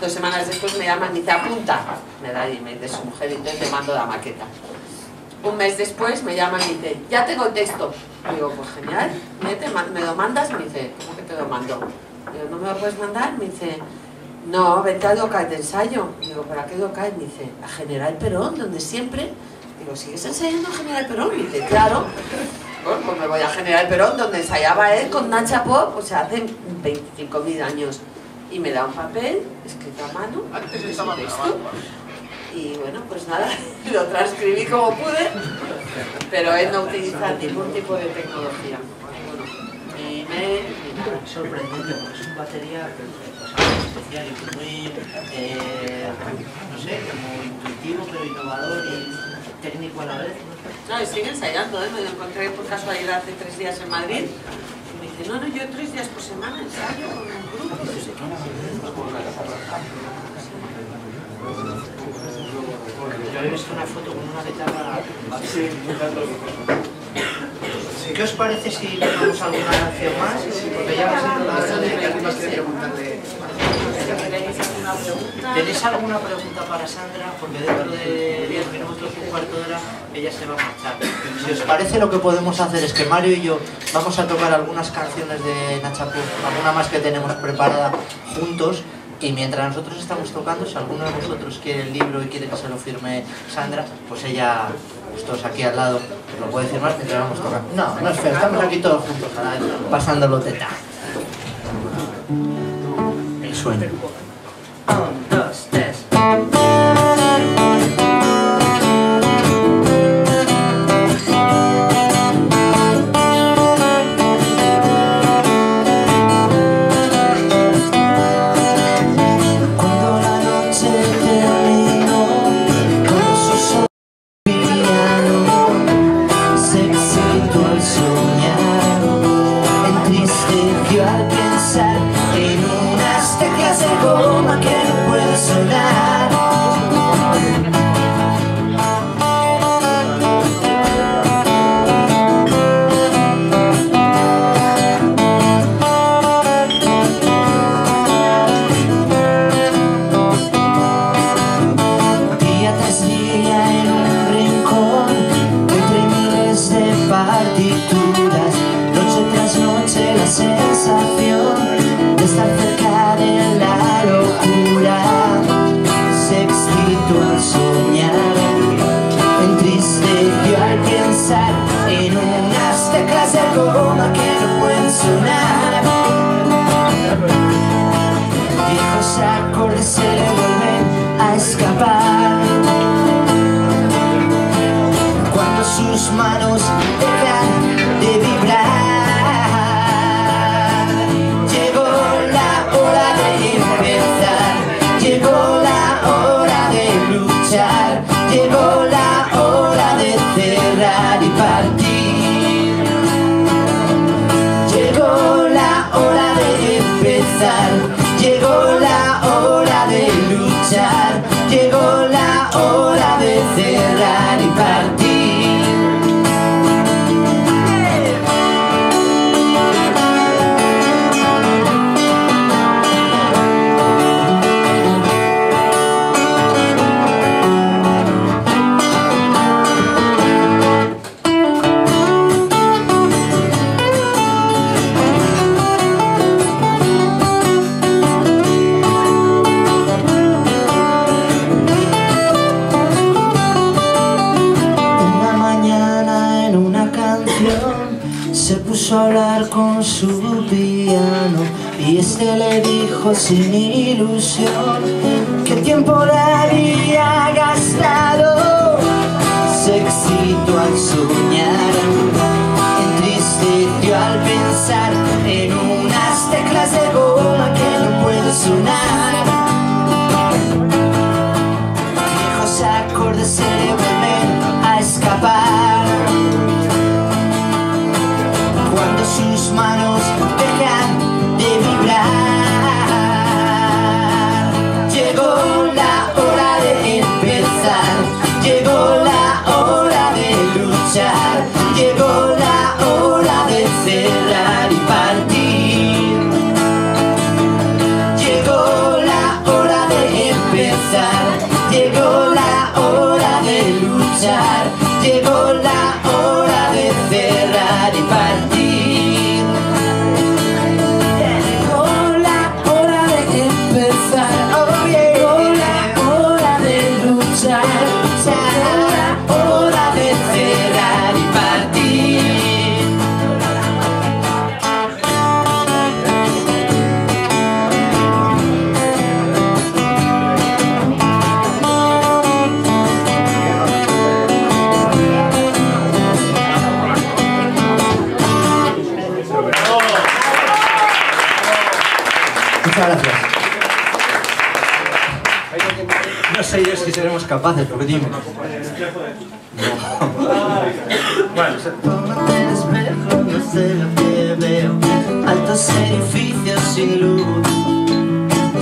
Dos semanas después me llaman y te apunta. Me da el email de su mujer y entonces le mando la maqueta. Un mes después me llaman y dice, ya tengo el texto. Digo, pues genial, ¿me, te me lo mandas? Me dice, ¿cómo que te lo mando? Digo, ¿no me lo puedes mandar? Me dice, no, vente al local de ensayo. Digo, ¿para qué local? Me dice, a General Perón, donde siempre. Digo, ¿sigues ensayando a General Perón? Me dice, claro. Bueno, pues me voy a General Perón, donde ensayaba él con Nacha Pop, o sea, hace 25.000 años. Y me da un papel, escrito a mano, Antes estaba texto. Y bueno, pues nada, [LAUGHS] lo transcribí como pude, pero él no utiliza ningún tipo de tecnología. Bueno, ni email, ni nada. Es un batería y muy, eh, no sé, como intuitivo pero innovador y técnico a la vez. ¿no? No, y sigue ensayando, ¿eh? me lo encontré por casualidad hace tres días en Madrid. Y me dice, no, no, yo tres días por semana ensayo con un grupo. no sé Yo he visto una foto con una guitarra. Sí, ¿Qué os parece si tomamos alguna canción más? Porque ya va siendo la hora de... Más que preguntarle. ¿Tenéis alguna pregunta para Sandra? Porque dentro de 10 minutos, un cuarto de hora, ella se va a marchar. Si os parece, lo que podemos hacer es que Mario y yo vamos a tocar algunas canciones de Nacha Pop, alguna más que tenemos preparada juntos. Y mientras nosotros estamos tocando, si alguno de vosotros quiere el libro y quiere que se lo firme Sandra, pues ella, justo aquí al lado, os lo puede firmar mientras vamos tocando. No, no es estamos aquí todos juntos, pasándolo teta. El sueño. Un, dos, tres.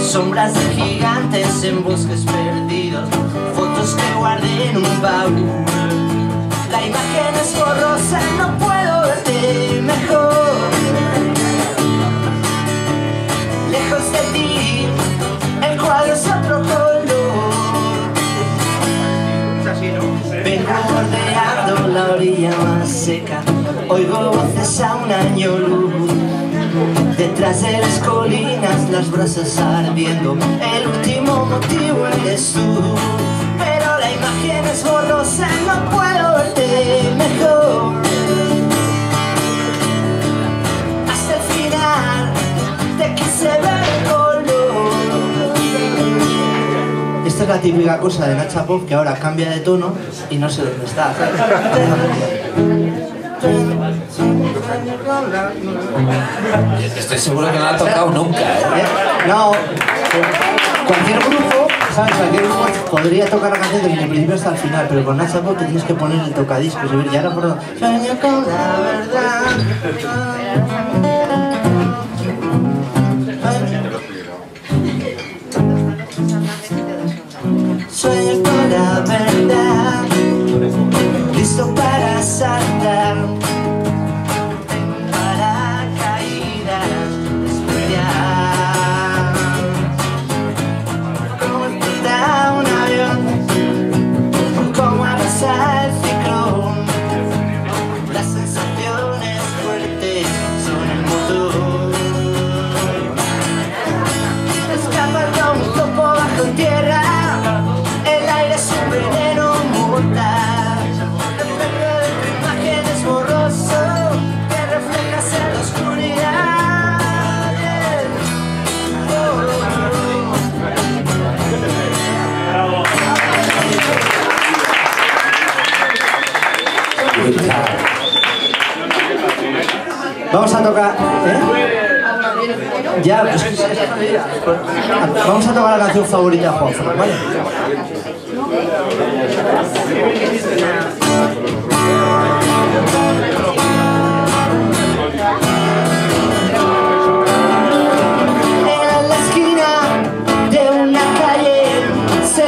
Sombras de gigantes en bosques perdidos. Fotos que guardé en un baúl. La imagen es borrosa, no puedo verte mejor. Lejos de ti, el cuadro es otro color. Vengo bordeando la orilla más seca Oigo voces a un año luz Detrás de las colinas las brasas ardiendo. El último motivo eres tú. Pero la imagen es borrosa, no puedo verte mejor. Hasta el final te quise ver color esta es la típica cosa de Nacha Pop que ahora cambia de tono y no sé dónde está. [LAUGHS] Estoy seguro que no la ha tocado nunca, ¿eh? No, cualquier grupo, ¿sabes? Cualquier grupo podría tocar la canción desde el principio hasta el final, pero con Nacha te tienes que poner el tocadiscos y ver, la verdad. Tocar. ¿eh? Ya, pues, vamos a tocar la canción favorita de Juanfran, ¿vale? En la esquina de una calle se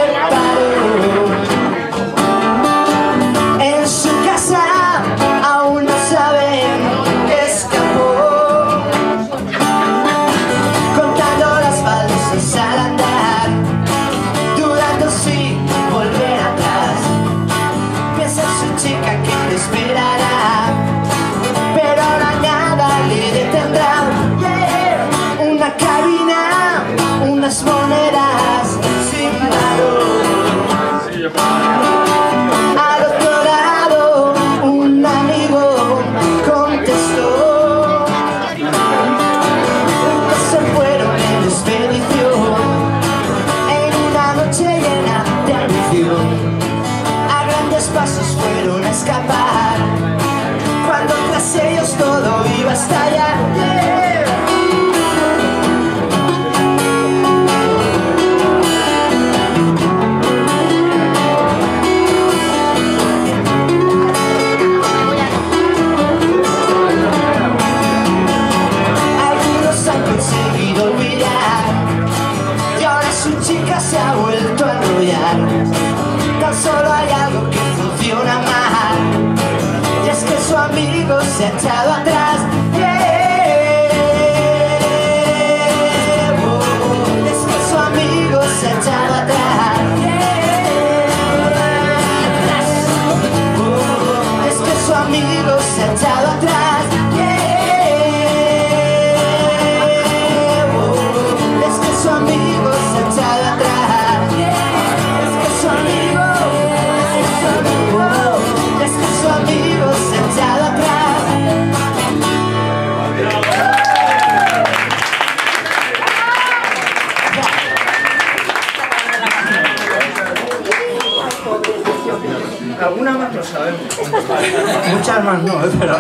Muchas más no, ¿eh? pero...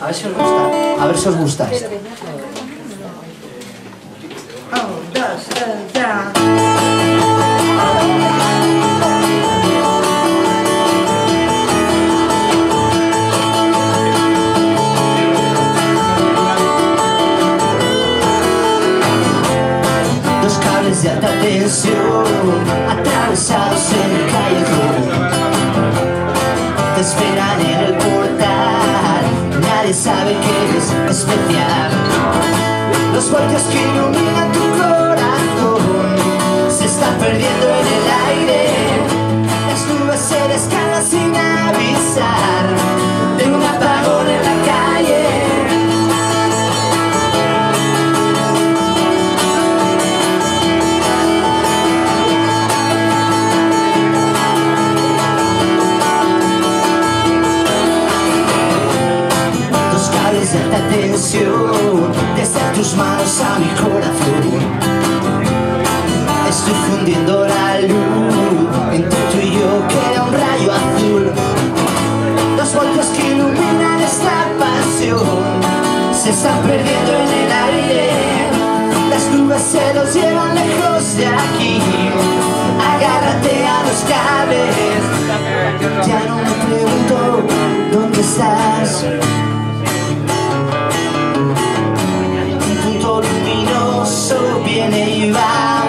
A ver si os gusta. A ver si os gusta esta. Un, dos, cables de alta tensión Esperan en el portal, nadie sabe que eres especial. Los voltios que iluminan tu corazón se están perdiendo tensión desde tus manos a mi corazón. Estoy fundiendo la luz entre tú y yo queda un rayo azul. Los voltios que iluminan esta pasión se están perdiendo en el aire. Las nubes se los llevan lejos de aquí. Agárrate a los cables. Ya no me pregunto dónde estás. Luminoso viene y va.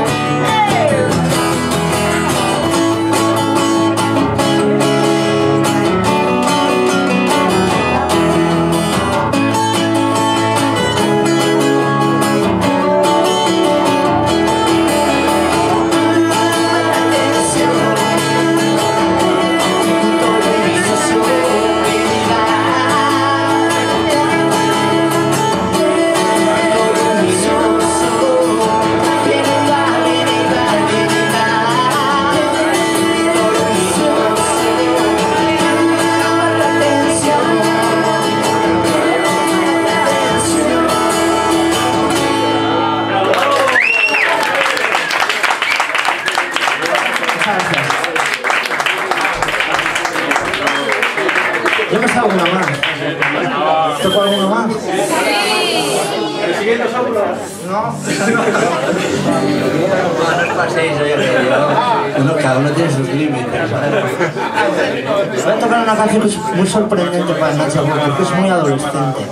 Voy a tocar una canción muy sorprendente para Nacha porque es muy adolescente.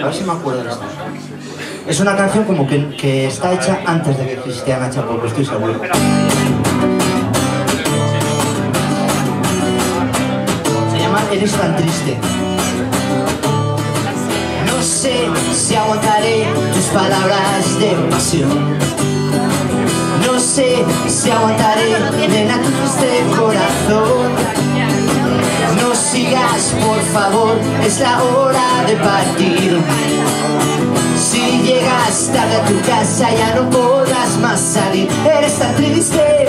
A ver si me acuerdo de esta. Es una canción como que, que está hecha antes de que existiera Nacha Bob, estoy seguro. Se llama Eres tan triste. No sé si aguantaré tus palabras de pasión. Sé si aguantaré nena triste corazón. No sigas, por favor, es la hora de partir. Si llegas tarde a tu casa ya no podrás más salir. Eres tan triste.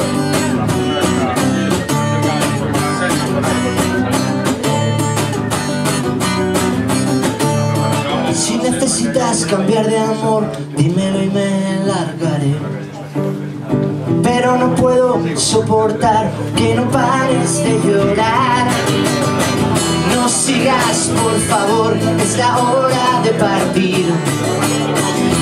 Si necesitas cambiar de amor, dímelo y me largaré. Pero no puedo soportar que no pares de llorar. No sigas, por favor, es la hora de partir.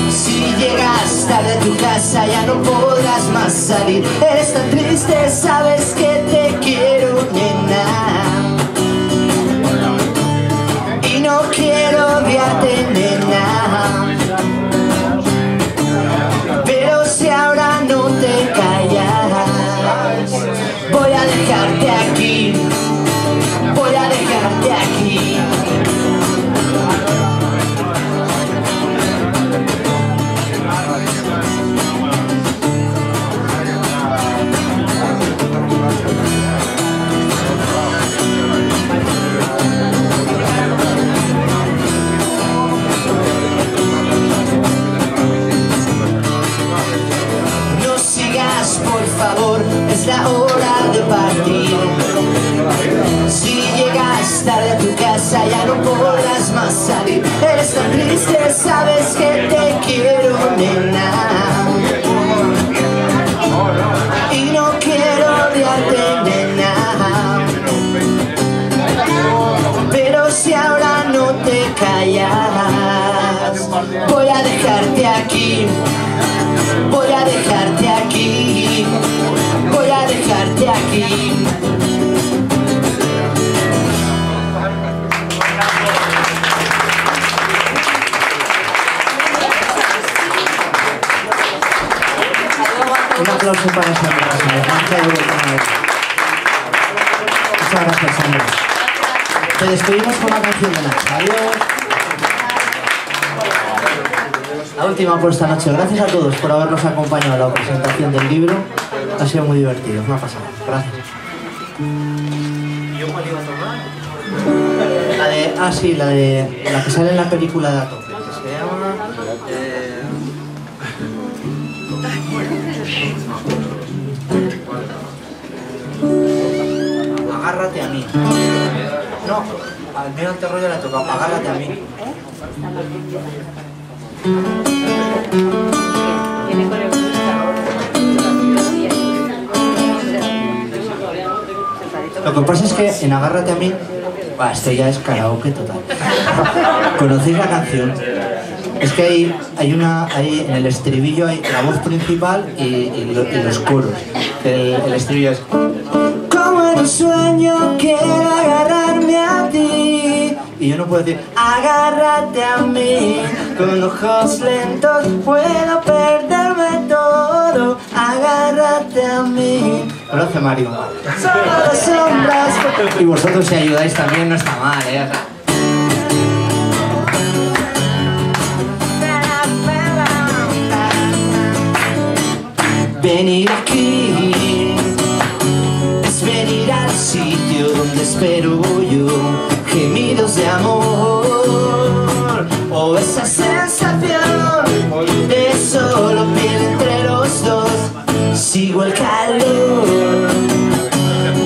Si llegas tarde a tu casa ya no podrás más salir. Eres tan triste, sabes que te quiero, nena. Y no quiero odiarte, la hora de partir. Si llegas tarde a tu casa ya no podrás más salir. Eres tan triste, sabes que te quiero, nena. Y no quiero odiarte, nena. Pero si ahora no te callas Voy a dejarte aquí. Un aplauso para Sandra. Muchas gracias, Sandra. Te despedimos con una canción de Nacho. Adiós. La última por esta noche. Gracias a todos por habernos acompañado a la presentación del libro. Ha sido muy divertido. Me ha pasado. Gracias. ¿Y yo cuál iba a tomar? La de... Ah, sí, la de... La que sale en la película de Atope. Que se llama... eh, Agárrate a mí. No, al el terror ya le ha tocado. Agárrate a mí. Lo que pasa es que en Agárrate a mí, bah, esto ya es karaoke total. [LAUGHS] ¿Conocéis la canción? Es que hay, hay una, hay, en el estribillo hay la voz principal y, y lo- y los coros. El, el estribillo es como en un sueño quiero agarrarme a ti y yo no puedo decir agárrate a mí con ojos lentos puedo perderme todo agárrate a mí lo hace Mario solo las sombras y vosotros si ayudáis también no está mal ¿eh? Venir aquí es venir al sitio donde espero yo gemidos de amor o esa sensación de solo piel sigo el calor.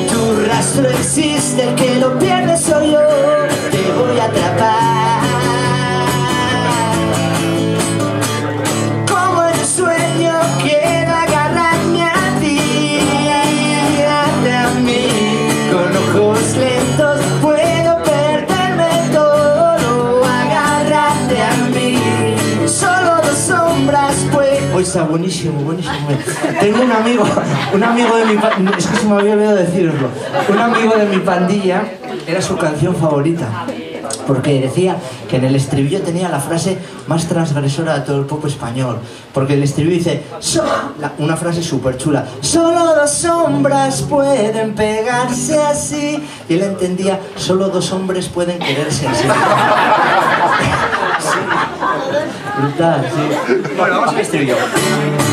Tu rastro existe el que lo pierde soy yo. Te voy a atrapar está buenísimo, buenísimo. Tengo un amigo, un amigo de mi pa- es que se me había olvidado deciroslo. Un amigo de mi pandilla era su canción favorita. Porque decía que en el estribillo tenía la frase más transgresora de todo el pop español. Porque el estribillo dice, una frase súper chula, solo dos sombras pueden pegarse así. Y él entendía, solo dos hombres pueden quererse así. [LAUGHS] Brutal, sí. Bueno, vamos al estribillo. Como